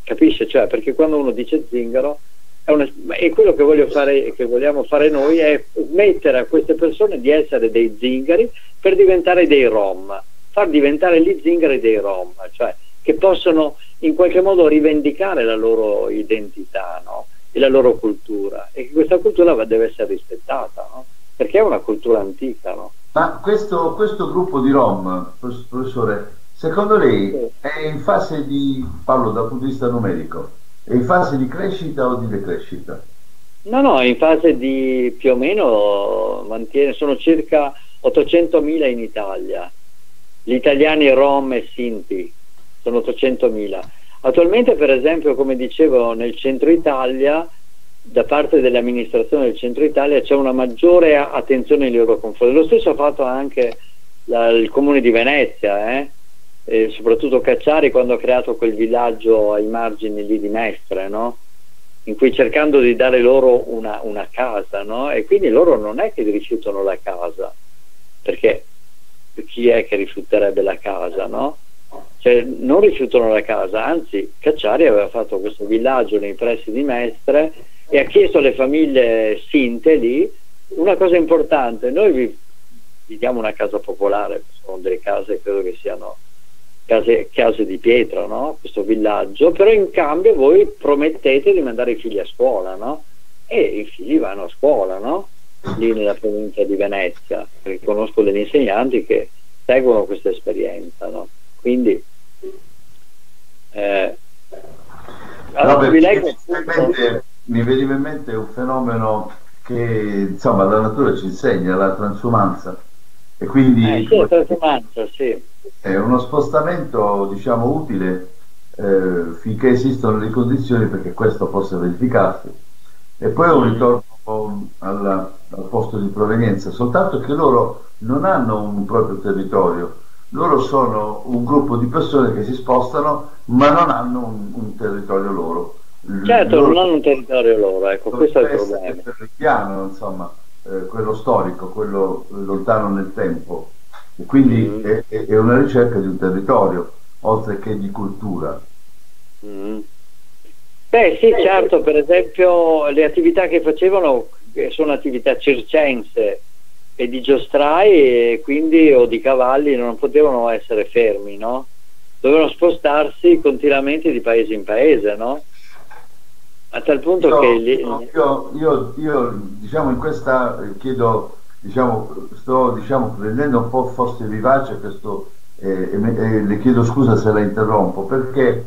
capisce? Cioè, perché quando uno dice zingaro, è una- e quello che, voglio fare, che vogliamo fare noi è smettere a queste persone di essere dei zingari per diventare dei rom, far diventare gli zingari dei rom, cioè che possono in qualche modo rivendicare la loro identità no? e la loro cultura e che questa cultura va- deve essere rispettata, no? perché è una cultura antica. No? Ma questo, questo gruppo di Rom, prof- professore, secondo lei è in fase di, parlo dal punto di vista numerico, è in fase di crescita o di decrescita? No, no, in fase di più o meno mantiene, sono circa 800.000 in Italia, gli italiani rom e sinti sono 800.000. Attualmente, per esempio, come dicevo, nel centro Italia da parte dell'amministrazione del centro Italia c'è una maggiore attenzione nei loro confronti. Lo stesso ha fatto anche la, il comune di Venezia, eh? E soprattutto Cacciari quando ha creato quel villaggio ai margini lì di Mestre, no? in cui cercando di dare loro una, una casa, no? e quindi loro non è che rifiutano la casa, perché chi è che rifiuterebbe la casa, no? Cioè, non rifiutano la casa, anzi Cacciari aveva fatto questo villaggio nei pressi di Mestre e ha chiesto alle famiglie sinte lì una cosa importante, noi vi, vi diamo una casa popolare, sono delle case, credo che siano case, case di pietra, no? questo villaggio, però in cambio voi promettete di mandare i figli a scuola, no? E i figli vanno a scuola, no? Lì nella provincia di Venezia, perché conosco degli insegnanti che seguono questa esperienza, no? Quindi eh, allora, no, vi leggo mi veniva in mente un fenomeno che insomma la natura ci insegna, la transumanza. E quindi eh, transumanza, sì. è uno spostamento diciamo utile eh, finché esistono le condizioni perché questo possa verificarsi. E poi un ritorno alla, al posto di provenienza, soltanto che loro non hanno un proprio territorio, loro sono un gruppo di persone che si spostano ma non hanno un, un territorio loro Certo, loro, non hanno un territorio loro, ecco, questo è il problema. Il piano, insomma, eh, quello storico, quello lontano nel tempo, e quindi mm. è, è, una ricerca di un territorio, oltre che di cultura. Mm. Beh sì, certo, per esempio le attività che facevano sono attività circense e di giostrai e quindi o di cavalli non potevano essere fermi, no? Dovevano spostarsi continuamente di paese in paese, no? a tal punto io, che gli... io, io, io, diciamo in questa eh, chiedo diciamo sto diciamo prendendo un po' forse vivace questo eh, e, le chiedo scusa se la interrompo perché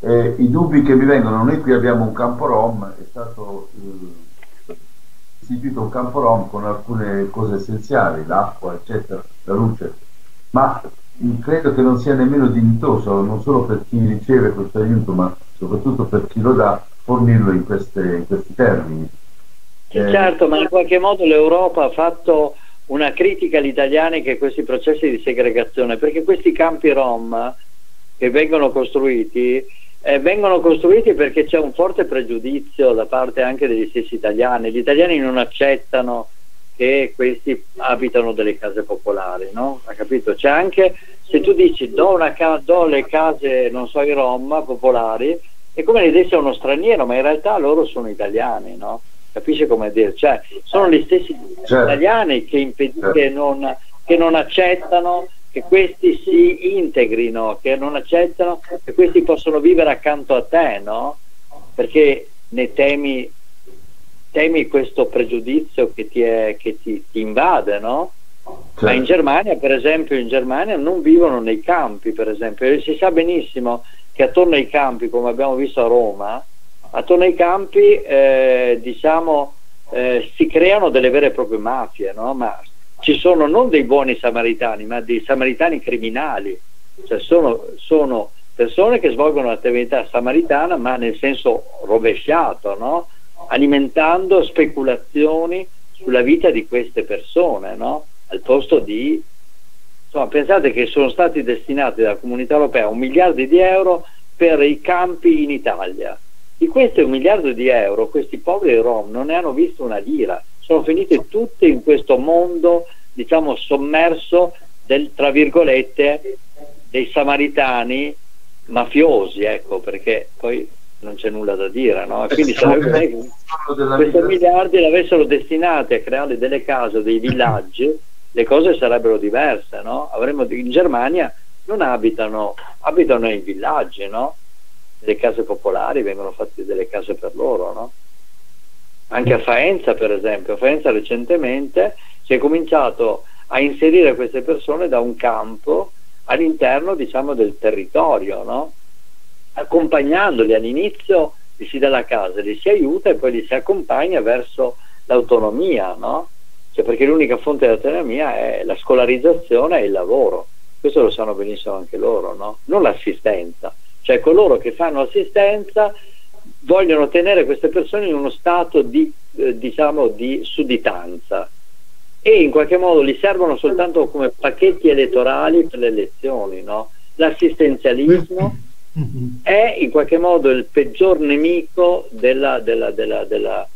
eh, i dubbi che mi vengono noi qui abbiamo un campo rom è stato eh, istituito un campo rom con alcune cose essenziali l'acqua eccetera la luce ma credo che non sia nemmeno dignitoso non solo per chi riceve questo aiuto ma soprattutto per chi lo dà fornirlo in, queste, in questi termini. Eh, certo, ma in qualche modo l'Europa ha fatto una critica agli italiani che questi processi di segregazione, perché questi campi rom che vengono costruiti eh, vengono costruiti perché c'è un forte pregiudizio da parte anche degli stessi italiani. Gli italiani non accettano che questi abitano delle case popolari, no? Ha capito? C'è anche se tu dici do, ca- do le case, non so, ai rom popolari, è come dire sia uno straniero, ma in realtà loro sono italiani, no? Capisce come dire? Cioè, sono gli stessi certo. italiani che, imped- certo. che, non, che non accettano che questi si integrino, che non accettano che questi possono vivere accanto a te, no? Perché ne temi, temi questo pregiudizio che ti, è, che ti, ti invade, no? Certo. Ma in Germania, per esempio, in Germania non vivono nei campi, per esempio, si sa benissimo che attorno ai campi, come abbiamo visto a Roma, attorno ai campi eh, diciamo, eh, si creano delle vere e proprie mafie, no? ma ci sono non dei buoni samaritani, ma dei samaritani criminali, cioè sono, sono persone che svolgono l'attività samaritana ma nel senso rovesciato, no? alimentando speculazioni sulla vita di queste persone, no? al posto di Insomma, pensate che sono stati destinati dalla comunità europea un miliardo di euro per i campi in Italia. Di questi un miliardo di euro, questi poveri rom non ne hanno visto una lira, sono finite tutte in questo mondo, diciamo, sommerso del, tra virgolette, dei samaritani mafiosi, ecco, perché poi non c'è nulla da dire, no? quindi sarebbe meglio questi miliardi l'avessero destinati a creare delle case, dei villaggi le cose sarebbero diverse, no? Avremmo, in Germania non abitano, abitano in villaggi, no? Le case popolari vengono fatte delle case per loro, no? Anche a Faenza, per esempio, a Faenza recentemente si è cominciato a inserire queste persone da un campo all'interno, diciamo, del territorio, no? Accompagnandoli all'inizio li si dà la casa, li si aiuta e poi li si accompagna verso l'autonomia, no? cioè perché l'unica fonte di autonomia è la scolarizzazione e il lavoro. Questo lo sanno benissimo anche loro, no? non l'assistenza. Cioè coloro che fanno assistenza vogliono tenere queste persone in uno stato di, eh, diciamo, di sudditanza e in qualche modo li servono soltanto come pacchetti elettorali per le elezioni. No? L'assistenzialismo è in qualche modo il peggior nemico della, della, della,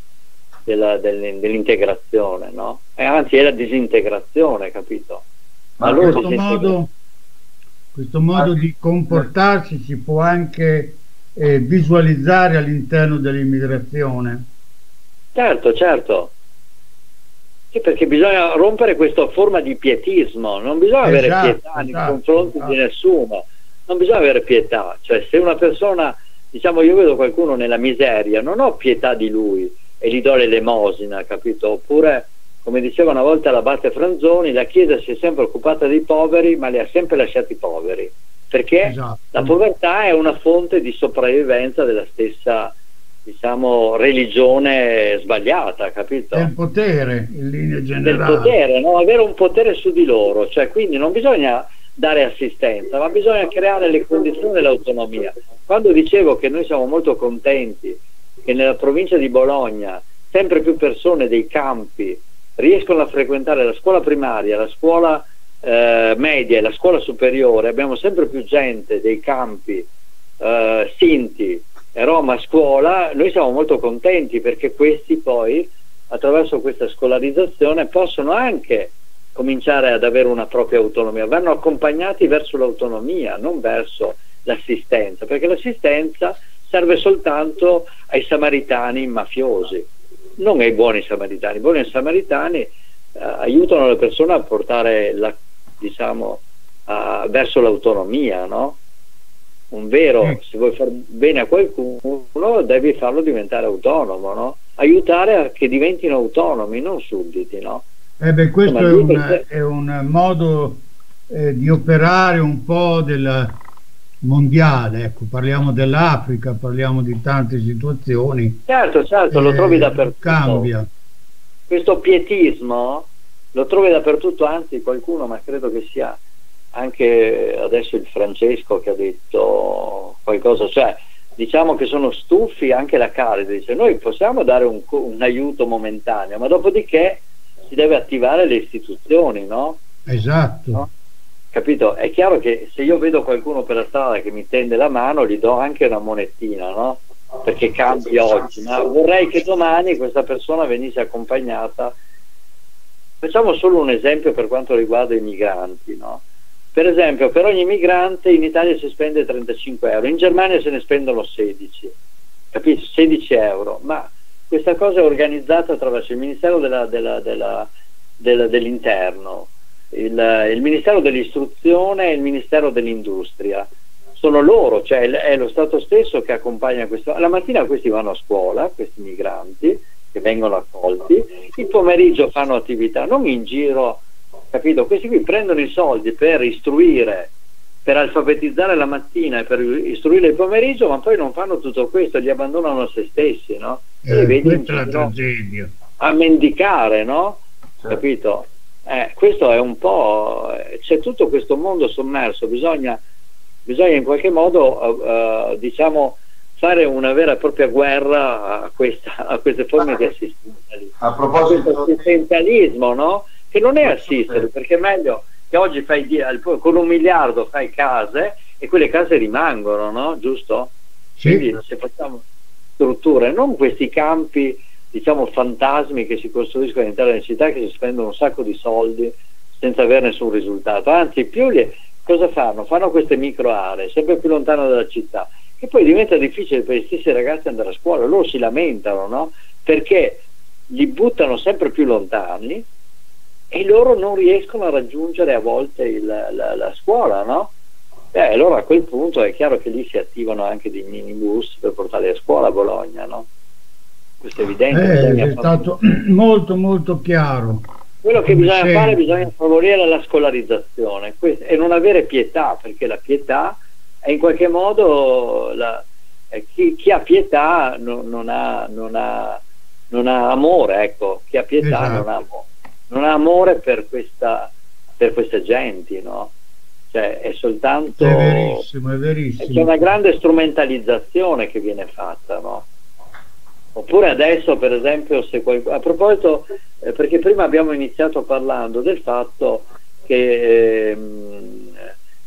dell'integrazione, no? e anzi è la disintegrazione, capito? Ma allora questo, modo, questo modo di comportarsi si può anche eh, visualizzare all'interno dell'immigrazione. Certo, certo. Sì, perché bisogna rompere questa forma di pietismo, non bisogna esatto, avere pietà esatto, nei confronti esatto. di nessuno, non bisogna avere pietà, cioè se una persona, diciamo io vedo qualcuno nella miseria, non ho pietà di lui e gli do l'elemosina, capito? Oppure, come diceva una volta l'abate Franzoni, la Chiesa si è sempre occupata dei poveri, ma li ha sempre lasciati poveri perché esatto. la povertà è una fonte di sopravvivenza della stessa diciamo religione sbagliata capito? del potere in linea generale del potere, no? avere un potere su di loro cioè quindi non bisogna dare assistenza ma bisogna creare le condizioni dell'autonomia quando dicevo che noi siamo molto contenti che nella provincia di Bologna sempre più persone dei campi riescono a frequentare la scuola primaria la scuola eh, media e la scuola superiore abbiamo sempre più gente dei campi eh, Sinti e Roma a scuola, noi siamo molto contenti perché questi poi attraverso questa scolarizzazione possono anche cominciare ad avere una propria autonomia, vanno accompagnati verso l'autonomia, non verso l'assistenza, perché l'assistenza serve soltanto ai samaritani mafiosi, non ai buoni samaritani. I buoni samaritani eh, aiutano le persone a portare la, diciamo, uh, verso l'autonomia, no? Un vero, mm. se vuoi far bene a qualcuno, devi farlo diventare autonomo, no? Aiutare a che diventino autonomi, non sudditi, no? Eh beh, questo Insomma, è, un, è, un, modo eh, di operare un po' del mondiale, ecco, parliamo dell'Africa, parliamo di tante situazioni. Certo, certo, eh, lo trovi dappertutto. Cambia. Questo pietismo lo trovi dappertutto, anzi qualcuno, ma credo che sia anche adesso il Francesco che ha detto qualcosa, cioè diciamo che sono stufi anche la Caride, dice noi possiamo dare un, un aiuto momentaneo, ma dopodiché si deve attivare le istituzioni, no? Esatto. No? Capito? È chiaro che se io vedo qualcuno per la strada che mi tende la mano, gli do anche una monettina, no? Perché cambi oggi, ma vorrei che domani questa persona venisse accompagnata Facciamo solo un esempio per quanto riguarda i migranti. No? Per esempio, per ogni migrante in Italia si spende 35 euro, in Germania se ne spendono 16, capito? 16 euro, ma questa cosa è organizzata attraverso il Ministero dell'Interno, il, il Ministero dell'Istruzione e il Ministero dell'Industria. Sono loro, cioè è lo Stato stesso che accompagna questo. La mattina questi vanno a scuola, questi migranti, che vengono accolti, il pomeriggio fanno attività, non in giro, capito? Questi qui prendono i soldi per istruire, per alfabetizzare la mattina e per istruire il pomeriggio, ma poi non fanno tutto questo, li abbandonano a se stessi, no? Eh, e vedi tragedia. a mendicare, no? Certo. Capito? Eh, questo è un po', c'è tutto questo mondo sommerso, bisogna, bisogna in qualche modo, uh, uh, diciamo, fare una vera e propria guerra a, questa, a queste forme ah, di assistenzialismo. A proposito di assistenzialismo, no? Che non è assistere, perché è meglio che oggi fai con un miliardo fai case e quelle case rimangono, no? Giusto? Sì. Quindi se facciamo strutture, non questi campi diciamo fantasmi che si costruiscono all'interno delle città che si spendono un sacco di soldi senza avere nessun risultato, anzi più li, cosa fanno? Fanno queste micro aree sempre più lontano dalla città e poi diventa difficile per gli stessi ragazzi andare a scuola, loro si lamentano, no? Perché li buttano sempre più lontani e loro non riescono a raggiungere a volte il, la, la, scuola, no? E allora a quel punto è chiaro che lì si attivano anche dei minibus per portarli a scuola a Bologna, no? Questo è evidente. Eh, è stato [CLEARS THROAT] molto molto chiaro. Quello che bisogna fare bisogna favorire la scolarizzazione e non avere pietà, perché la pietà e in qualche modo la, eh, chi, chi, ha pietà non, non, ha, non, ha, non, ha, amore, ecco, chi ha pietà esatto. non, ha, non, ha, amore per, questa, per queste genti, no? Cioè, è soltanto... È verissimo, è verissimo. C'è una grande strumentalizzazione che viene fatta, no? Oppure adesso, per esempio, se qualcuno... a proposito, eh, perché prima abbiamo iniziato parlando del fatto che ehm,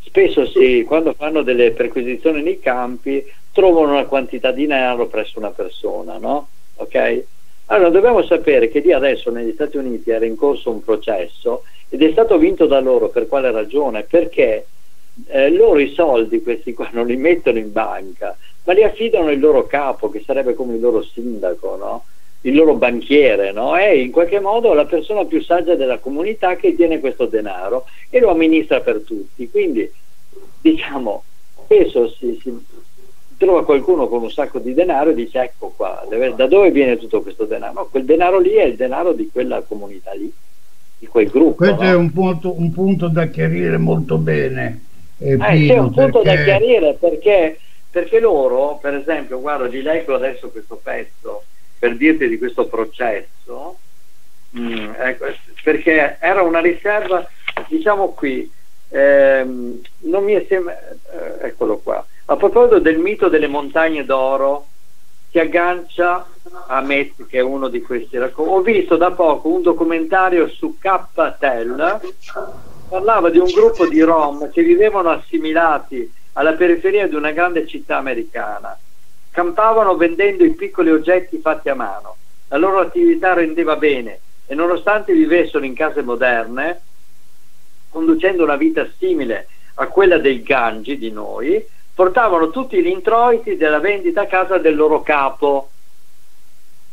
spesso si, quando fanno delle perquisizioni nei campi trovano una quantità di denaro presso una persona, no? Ok? Allora dobbiamo sapere che lì adesso negli Stati Uniti era in corso un processo ed è stato vinto da loro per quale ragione? Perché eh, loro i soldi, questi qua, [LAUGHS] non li mettono in banca, ma li affidano il loro capo, che sarebbe come il loro sindaco, no? Il loro banchiere, no? è in qualche modo la persona più saggia della comunità che tiene questo denaro e lo amministra per tutti. Quindi, diciamo, spesso si, si trova qualcuno con un sacco di denaro e dice ecco qua, deve, da dove viene tutto questo denaro? No, quel denaro lì è il denaro di quella comunità lì, di quel gruppo. Questo no? è un punto, un punto, da chiarire molto bene. Eh, c'è un punto perché... da chiarire perché, perché loro, per esempio, guarda, gli leggo adesso questo pezzo per dirti di questo processo, mm, ecco, perché era una riserva, diciamo qui, ehm, non mi è sembra, eh, eccolo qua, a proposito del mito delle montagne d'oro, si aggancia a Metz, che è uno di questi racconti. Ho visto da poco un documentario su K-Tel, parlava di un gruppo di Rom che vivevano assimilati alla periferia di una grande città americana campavano vendendo i piccoli oggetti fatti a mano. La loro attività rendeva bene e nonostante vivessero in case moderne, conducendo una vita simile a quella dei Gangi di noi, portavano tutti gli introiti della vendita a casa del loro capo.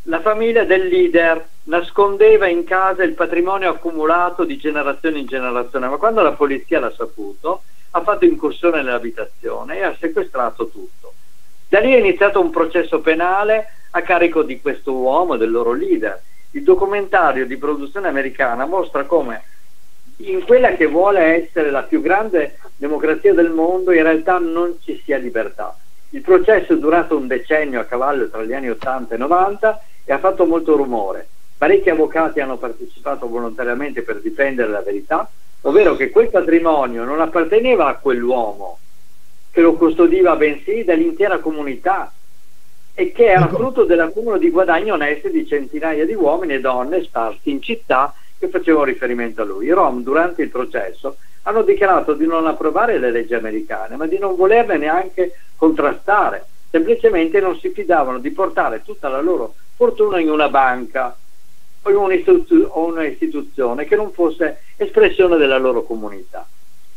La famiglia del leader nascondeva in casa il patrimonio accumulato di generazione in generazione, ma quando la polizia l'ha saputo, ha fatto incursione nell'abitazione e ha sequestrato tutto. Da lì è iniziato un processo penale a carico di questo uomo, del loro leader. Il documentario di produzione americana mostra come in quella che vuole essere la più grande democrazia del mondo in realtà non ci sia libertà. Il processo è durato un decennio a cavallo tra gli anni 80 e 90 e ha fatto molto rumore. Parecchi avvocati hanno partecipato volontariamente per difendere la verità, ovvero che quel patrimonio non apparteneva a quell'uomo, che lo custodiva bensì dall'intera comunità e che era ecco. frutto dell'accumulo di guadagni onesti di centinaia di uomini e donne sparsi in città che facevano riferimento a lui. I Rom durante il processo hanno dichiarato di non approvare le leggi americane, ma di non volerle neanche contrastare, semplicemente non si fidavano di portare tutta la loro fortuna in una banca o in un'istituzione che non fosse espressione della loro comunità.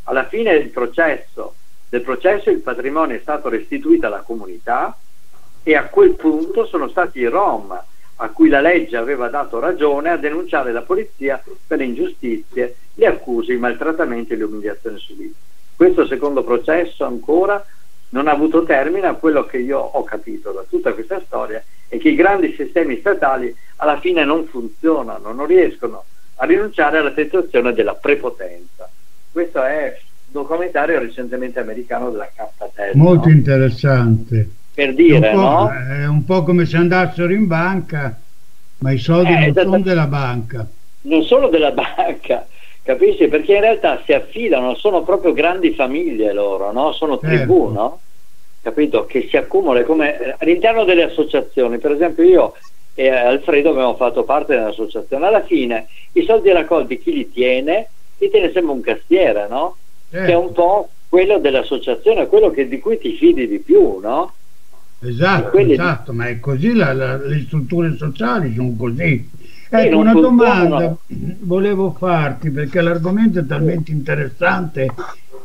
Alla fine il processo del processo il patrimonio è stato restituito alla comunità e a quel punto sono stati i Rom a cui la legge aveva dato ragione a denunciare la polizia per le ingiustizie, le accuse, i maltrattamenti e le umiliazioni subite. Questo secondo processo ancora non ha avuto termine a quello che io ho capito da tutta questa storia è che i grandi sistemi statali alla fine non funzionano, non riescono a rinunciare alla tentazione della prepotenza. Questo è documentario recentemente americano della K. Molto no? interessante. Per dire, è no? è un po' come se andassero in banca, ma i soldi eh, non sono della banca. Non solo della banca, [LAUGHS] capisci? Perché in realtà si affidano, sono proprio grandi famiglie loro, no? Sono certo. tribù, no? Capito? Che si accumulano come eh, all'interno delle associazioni. Per esempio io e Alfredo abbiamo fatto parte dell'associazione. Alla fine i soldi raccolti chi li tiene? Li tiene sempre un castiere, no? Certo. che è un po' quello dell'associazione, quello che, di cui ti fidi di più, no? Esatto, esatto, di... ma è così, la, la, le strutture sociali sono così. Ecco, una domanda volevo farti perché l'argomento è talmente interessante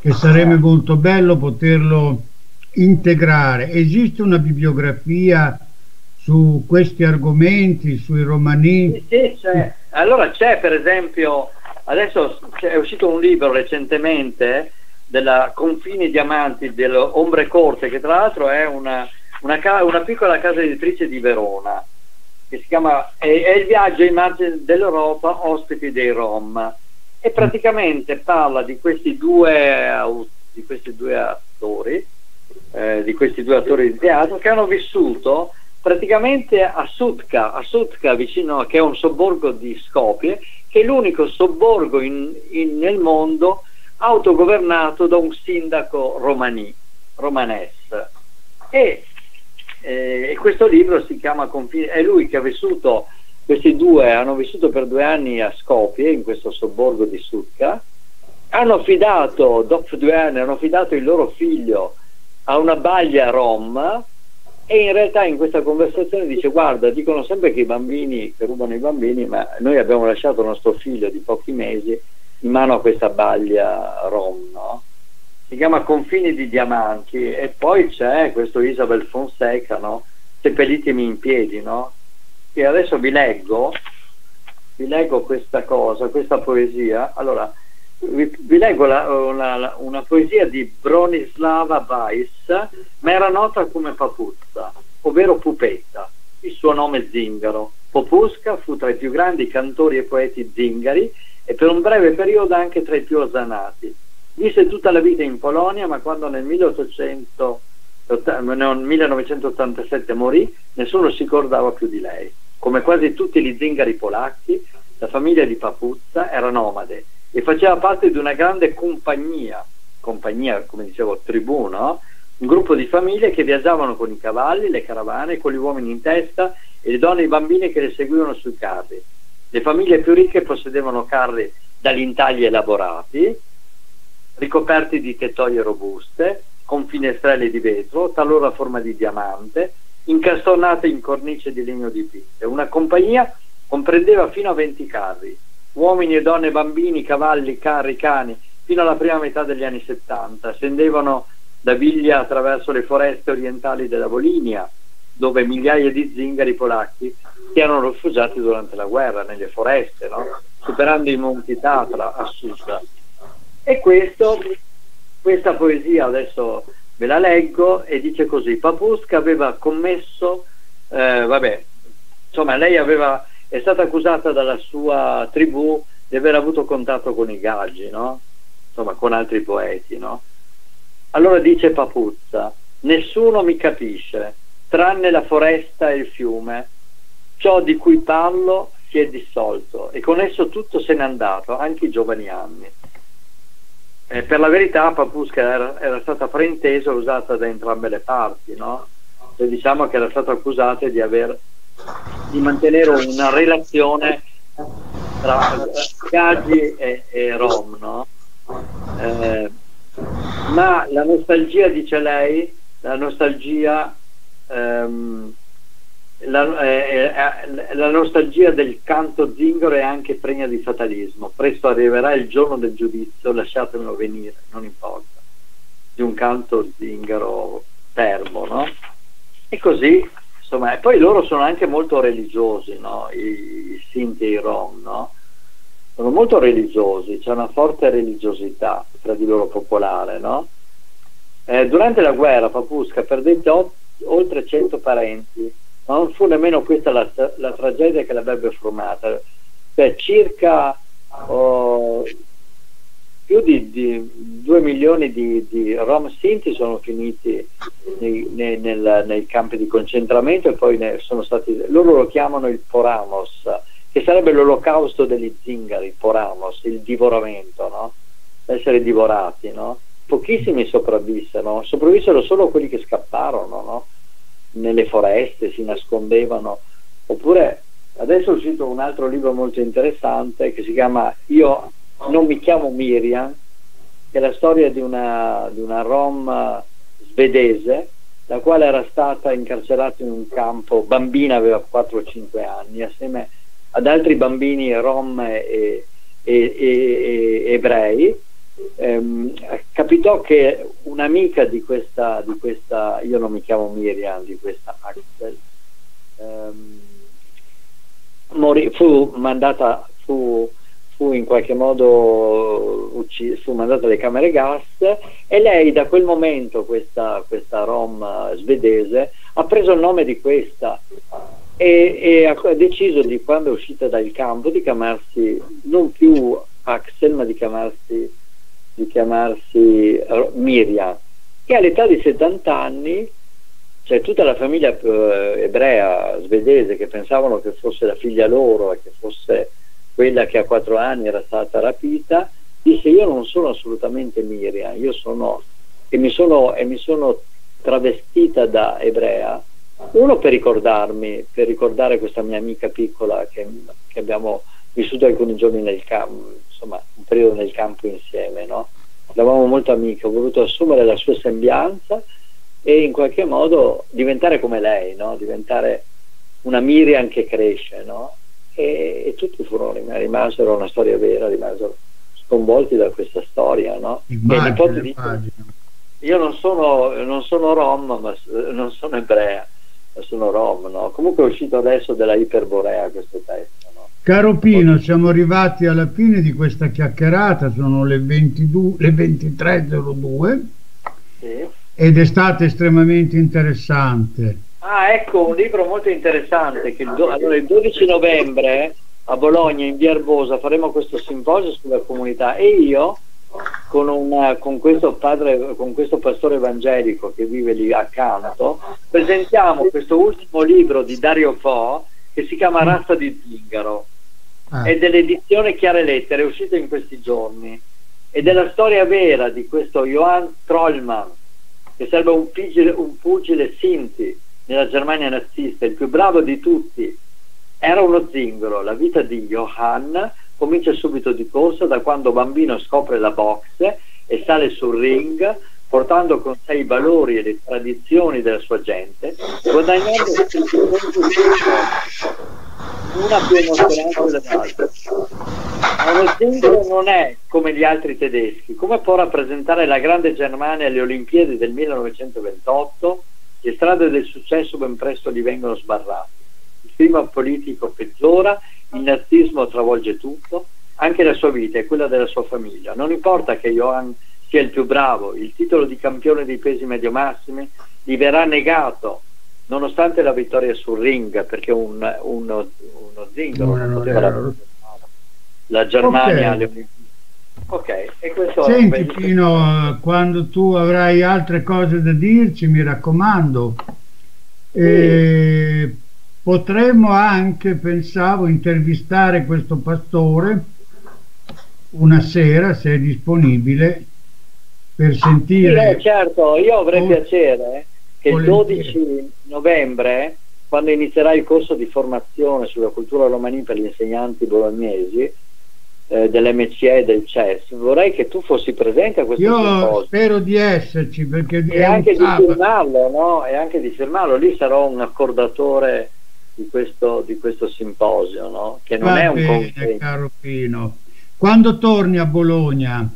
che sarebbe molto bello poterlo integrare. Esiste una bibliografia su questi argomenti, sui romani? Sì, sì, c'è. Allora c'è per esempio Adesso è uscito un libro recentemente della Confini Diamanti dell'Ombre Corte, che tra l'altro è una, una, una, piccola casa editrice di Verona, che si chiama È, è il viaggio ai margini dell'Europa, ospiti dei Rom. E praticamente parla di questi due, di questi due attori, eh, di questi due attori di teatro che hanno vissuto praticamente a Sutka, a Sutka vicino, che è un sobborgo di Skopje, che è l'unico sobborgo in, in, nel mondo autogovernato da un sindaco romani, romanes. E eh, questo libro si chiama Confini, è lui che ha vissuto, questi due hanno vissuto per due anni a Skopje, in questo sobborgo di Sutka, hanno affidato, dopo due anni, hanno affidato il loro figlio a una baglia rom e in realtà in questa conversazione dice guarda, dicono sempre che i bambini, che rubano i bambini, ma noi abbiamo lasciato il nostro figlio di pochi mesi in mano a questa baglia rom, no? Si chiama Confini di Diamanti e poi c'è questo Isabel Fonseca, no? Seppellitemi in piedi, no? E adesso vi leggo, vi leggo questa cosa, questa poesia. Allora, vi, vi leggo la, una, una, poesia di Bronislava Weiss, ma era nota come Papuzza, ovvero Pupetta, il suo nome zingaro. Popusca fu tra i più grandi cantori e poeti zingari e per un breve periodo anche tra i più osannati. Visse tutta la vita in Polonia, ma quando nel 1800, nel 1987 morì, nessuno si ricordava più di lei. Come quasi tutti gli zingari polacchi, la famiglia di Papuzza era nomade e faceva parte di una grande compagnia, compagnia come dicevo tribù, no? un gruppo di famiglie che viaggiavano con i cavalli, le caravane, con gli uomini in testa e le donne e i bambini che le seguivano sui carri. Le famiglie più ricche possedevano carri dagli intagli elaborati, ricoperti di tettoie robuste, con finestrelle di vetro, talora a forma di diamante, incastonate in cornice di legno dipinte. Una compagnia comprendeva fino a 20 carri, uomini e donne, bambini, cavalli, carri, cani, fino alla prima metà degli anni 70. Scendevano da Viglia attraverso le foreste orientali della Volinia, dove migliaia di zingari polacchi si erano rifugiati durante la guerra, nelle foreste, no? superando i monti Tatra a sud. E questo, questa poesia adesso ve la leggo e dice così, Papusca aveva commesso, eh, vabbè, insomma lei aveva è stata accusata dalla sua tribù di aver avuto contatto con i gaggi, no? Insomma, con altri poeti, no? Allora dice Papuzza, nessuno mi capisce, tranne la foresta e il fiume. Ciò di cui parlo si è dissolto e con esso tutto se n'è andato, anche i giovani anni. Eh, per la verità Papusca era, era, stata fraintesa e usata da entrambe le parti, no? E diciamo che era stata accusata di aver di mantenere una relazione tra Gaggi e, e Rom, no? eh, ma la nostalgia, dice lei, la nostalgia, ehm, la, eh, eh, la, nostalgia del canto zingaro è anche pregna di fatalismo. Presto arriverà il giorno del giudizio, lasciatemelo venire, non importa, di un canto zingaro fermo, no? E così insomma, e poi loro sono anche molto religiosi, no? I, i Sinti e i Rom, no? Sono molto religiosi, c'è una forte religiosità tra di loro popolare, no? Eh, durante la guerra Papusca perdette oltre 100 parenti, ma non fu nemmeno questa la, la tragedia che l'avrebbe formata. Cioè, circa oh, più di, di 2 milioni di, di, Rom Sinti sono finiti nei, nei, nel, nei, campi di concentramento e poi sono stati, loro lo chiamano il Poramos, che sarebbe l'olocausto degli zingari, Poramos, il divoramento, no? essere divorati. No? Pochissimi sopravvissero, sopravvissero solo quelli che scapparono no? nelle foreste, si nascondevano, oppure adesso è uscito un altro libro molto interessante che si chiama Io non mi chiamo Miriam, che è la storia di una, di una rom svedese, la quale era stata incarcerata in un campo, bambina aveva 4 o 5 anni, assieme ad altri bambini rom e, e, e, ebrei. Ehm, capitò che un'amica di questa, di questa, io non mi chiamo Miriam, di questa Axel, ehm, morì, fu mandata, fu fu in qualche modo uccis- fu mandata alle camere gas e lei da quel momento, questa, questa rom svedese, ha preso il nome di questa e, e ha deciso di quando è uscita dal campo di chiamarsi non più Axel ma di chiamarsi, di chiamarsi Miriam che all'età di 70 anni c'è tutta la famiglia eh, ebrea svedese che pensavano che fosse la figlia loro e che fosse quella che a quattro anni era stata rapita, disse io non sono assolutamente Miriam, io sono e mi sono, e mi sono travestita da ebrea Uno per ricordarmi, per ricordare questa mia amica piccola che, che abbiamo vissuto alcuni giorni nel campo, insomma un periodo nel campo insieme, no? Eravamo molto amiche, ho voluto assumere la sua sembianza e in qualche modo diventare come lei, no? Diventare una Miriam che cresce, no? E, e tutti furono, rimasero una storia vera, rimasero sconvolti da questa storia, no? Immagine, di... Io non sono, non sono rom, ma non sono ebrea, ma sono rom, no? Comunque è uscito adesso della Iperborea questo testo, no? Caro Pino, siamo arrivati alla fine di questa chiacchierata, sono le, 22, le 23.02 sì. ed è stata estremamente interessante. Ah, ecco, un libro molto interessante, do, allora, il 12 novembre a Bologna, in Via Erbosa, faremo questo simposio sulla comunità e io con, una, con, questo padre, con questo pastore evangelico che vive lì accanto, presentiamo questo ultimo libro di Dario Fo che si chiama Razza di Zingaro. Ah. È dell'edizione Chiare Lettere, è uscito in questi giorni. Ed è la storia vera di questo Johann Trollmann, che sarebbe un pugile, un pugile Sinti nella Germania nazista, il più bravo di tutti. Era uno zingaro. La vita di Johann comincia subito di corsa da quando bambino scopre la boxe e sale sul ring portando con sé i valori e le tradizioni della sua gente, guadagnando una più emozionante dell'altra. Ma lo zingaro non è come gli altri tedeschi. Come può rappresentare la grande Germania alle Olimpiadi del 1928? Le strade del successo ben presto gli vengono sbarrate. Il clima politico peggiora il nazismo travolge tutto, anche la sua vita e quella della sua famiglia. Non importa che Johann sia il più bravo, il titolo di campione dei pesi medio-massimi gli verrà negato nonostante la vittoria sul ring, perché un, uno, uno zingaro non poteva la, la Germania okay. alle. Ok, e questo Senti Pino, quando tu avrai altre cose da dirci, mi raccomando, sì. eh, Potremmo anche, pensavo, intervistare questo pastore una sera, se è disponibile, per sentire... Sì, certo, io avrei oh, piacere che il 12 novembre, quando inizierà il corso di formazione sulla cultura romani per gli insegnanti bolognesi, eh, dell'MCE e del CES, vorrei che tu fossi presente a questo Io simposio. spero di esserci perché e anche di firmarlo, no? E anche di firmarlo, lì sarò un accordatore di questo, di questo simposio, no? che non Va è un bene, caro Pino. Quando torni a Bologna?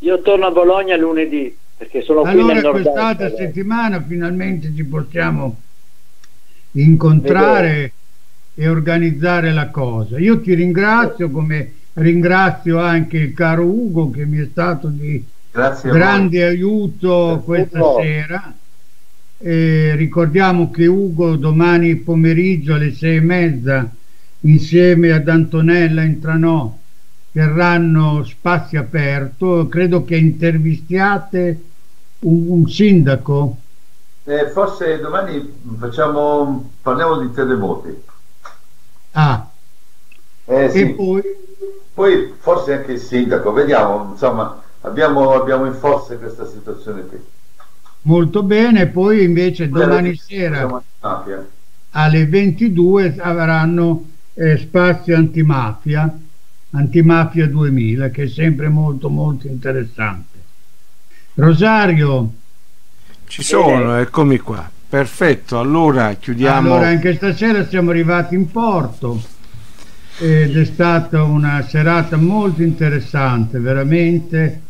Io torno a Bologna lunedì, perché sono allora, qui nel nord quest'altra settimana finalmente ci possiamo incontrare e organizzare la cosa. Io ti ringrazio come ringrazio anche il caro Ugo che mi è stato di grande aiuto questa sera eh, ricordiamo che Ugo domani pomeriggio alle sei e mezza insieme ad Antonella Intranò terranno spazio aperto. Credo che intervistiate un, un sindaco. Eh, forse domani facciamo, parliamo di terremoti. Ah, eh, sì. e poi... poi forse anche il sindaco, vediamo, insomma, abbiamo, abbiamo in forza questa situazione qui. Molto bene, poi invece domani sera alle 22 avranno eh, spazio antimafia, antimafia 2000, che è sempre molto molto interessante. Rosario. Ci sono, eccomi qua. Perfetto, allora chiudiamo. Allora, anche stasera siamo arrivati in porto ed è stata una serata molto interessante, veramente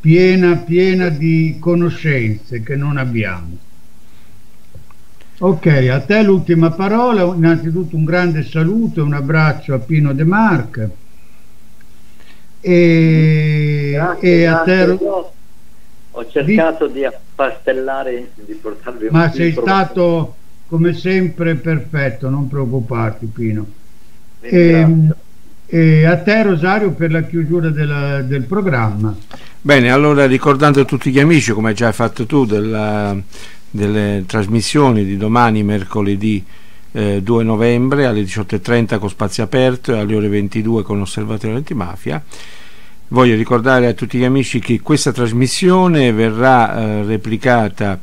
piena, piena di conoscenze che non abbiamo. Ok, a te l'ultima parola, innanzitutto un grande saluto e un abbraccio a Pino De Marc. E, grazie, e a te... Io ho cercato di, di affastellare, di portarvi un Ma sei stato come sempre perfetto, non preoccuparti Pino. E, e, a te Rosario per la chiusura della, del programma. Bene, allora ricordando a tutti gli amici, come hai già fatto tu, della, delle trasmissioni di domani, mercoledì eh, 2 novembre alle 18.30 con spazio aperto e alle ore 22 con l'Osservatorio Antimafia, voglio ricordare a tutti gli amici che questa trasmissione verrà eh, replicata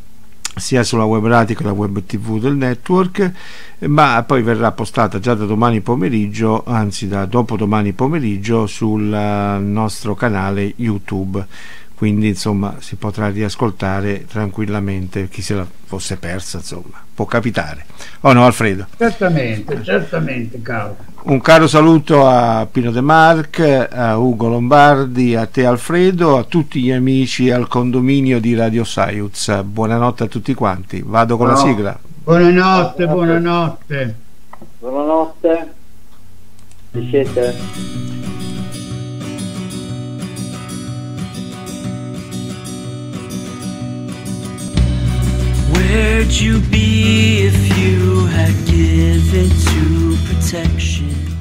sia sulla web radio che la web tv del network ma poi verrà postata già da domani pomeriggio anzi da dopodomani pomeriggio sul eh, nostro canale youtube quindi insomma si potrà riascoltare tranquillamente chi se la fosse persa insomma. Può capitare. O oh no Alfredo? certamente certamente caro. Un caro saluto a Pino De Marc a Ugo Lombardi a te Alfredo a tutti gli amici al condominio di Radio Saiuz buonanotte a tutti quanti. Vado con no. la sigla. Buonanotte buonanotte. Buonanotte. Ci siete? where'd you be if you had given to protection?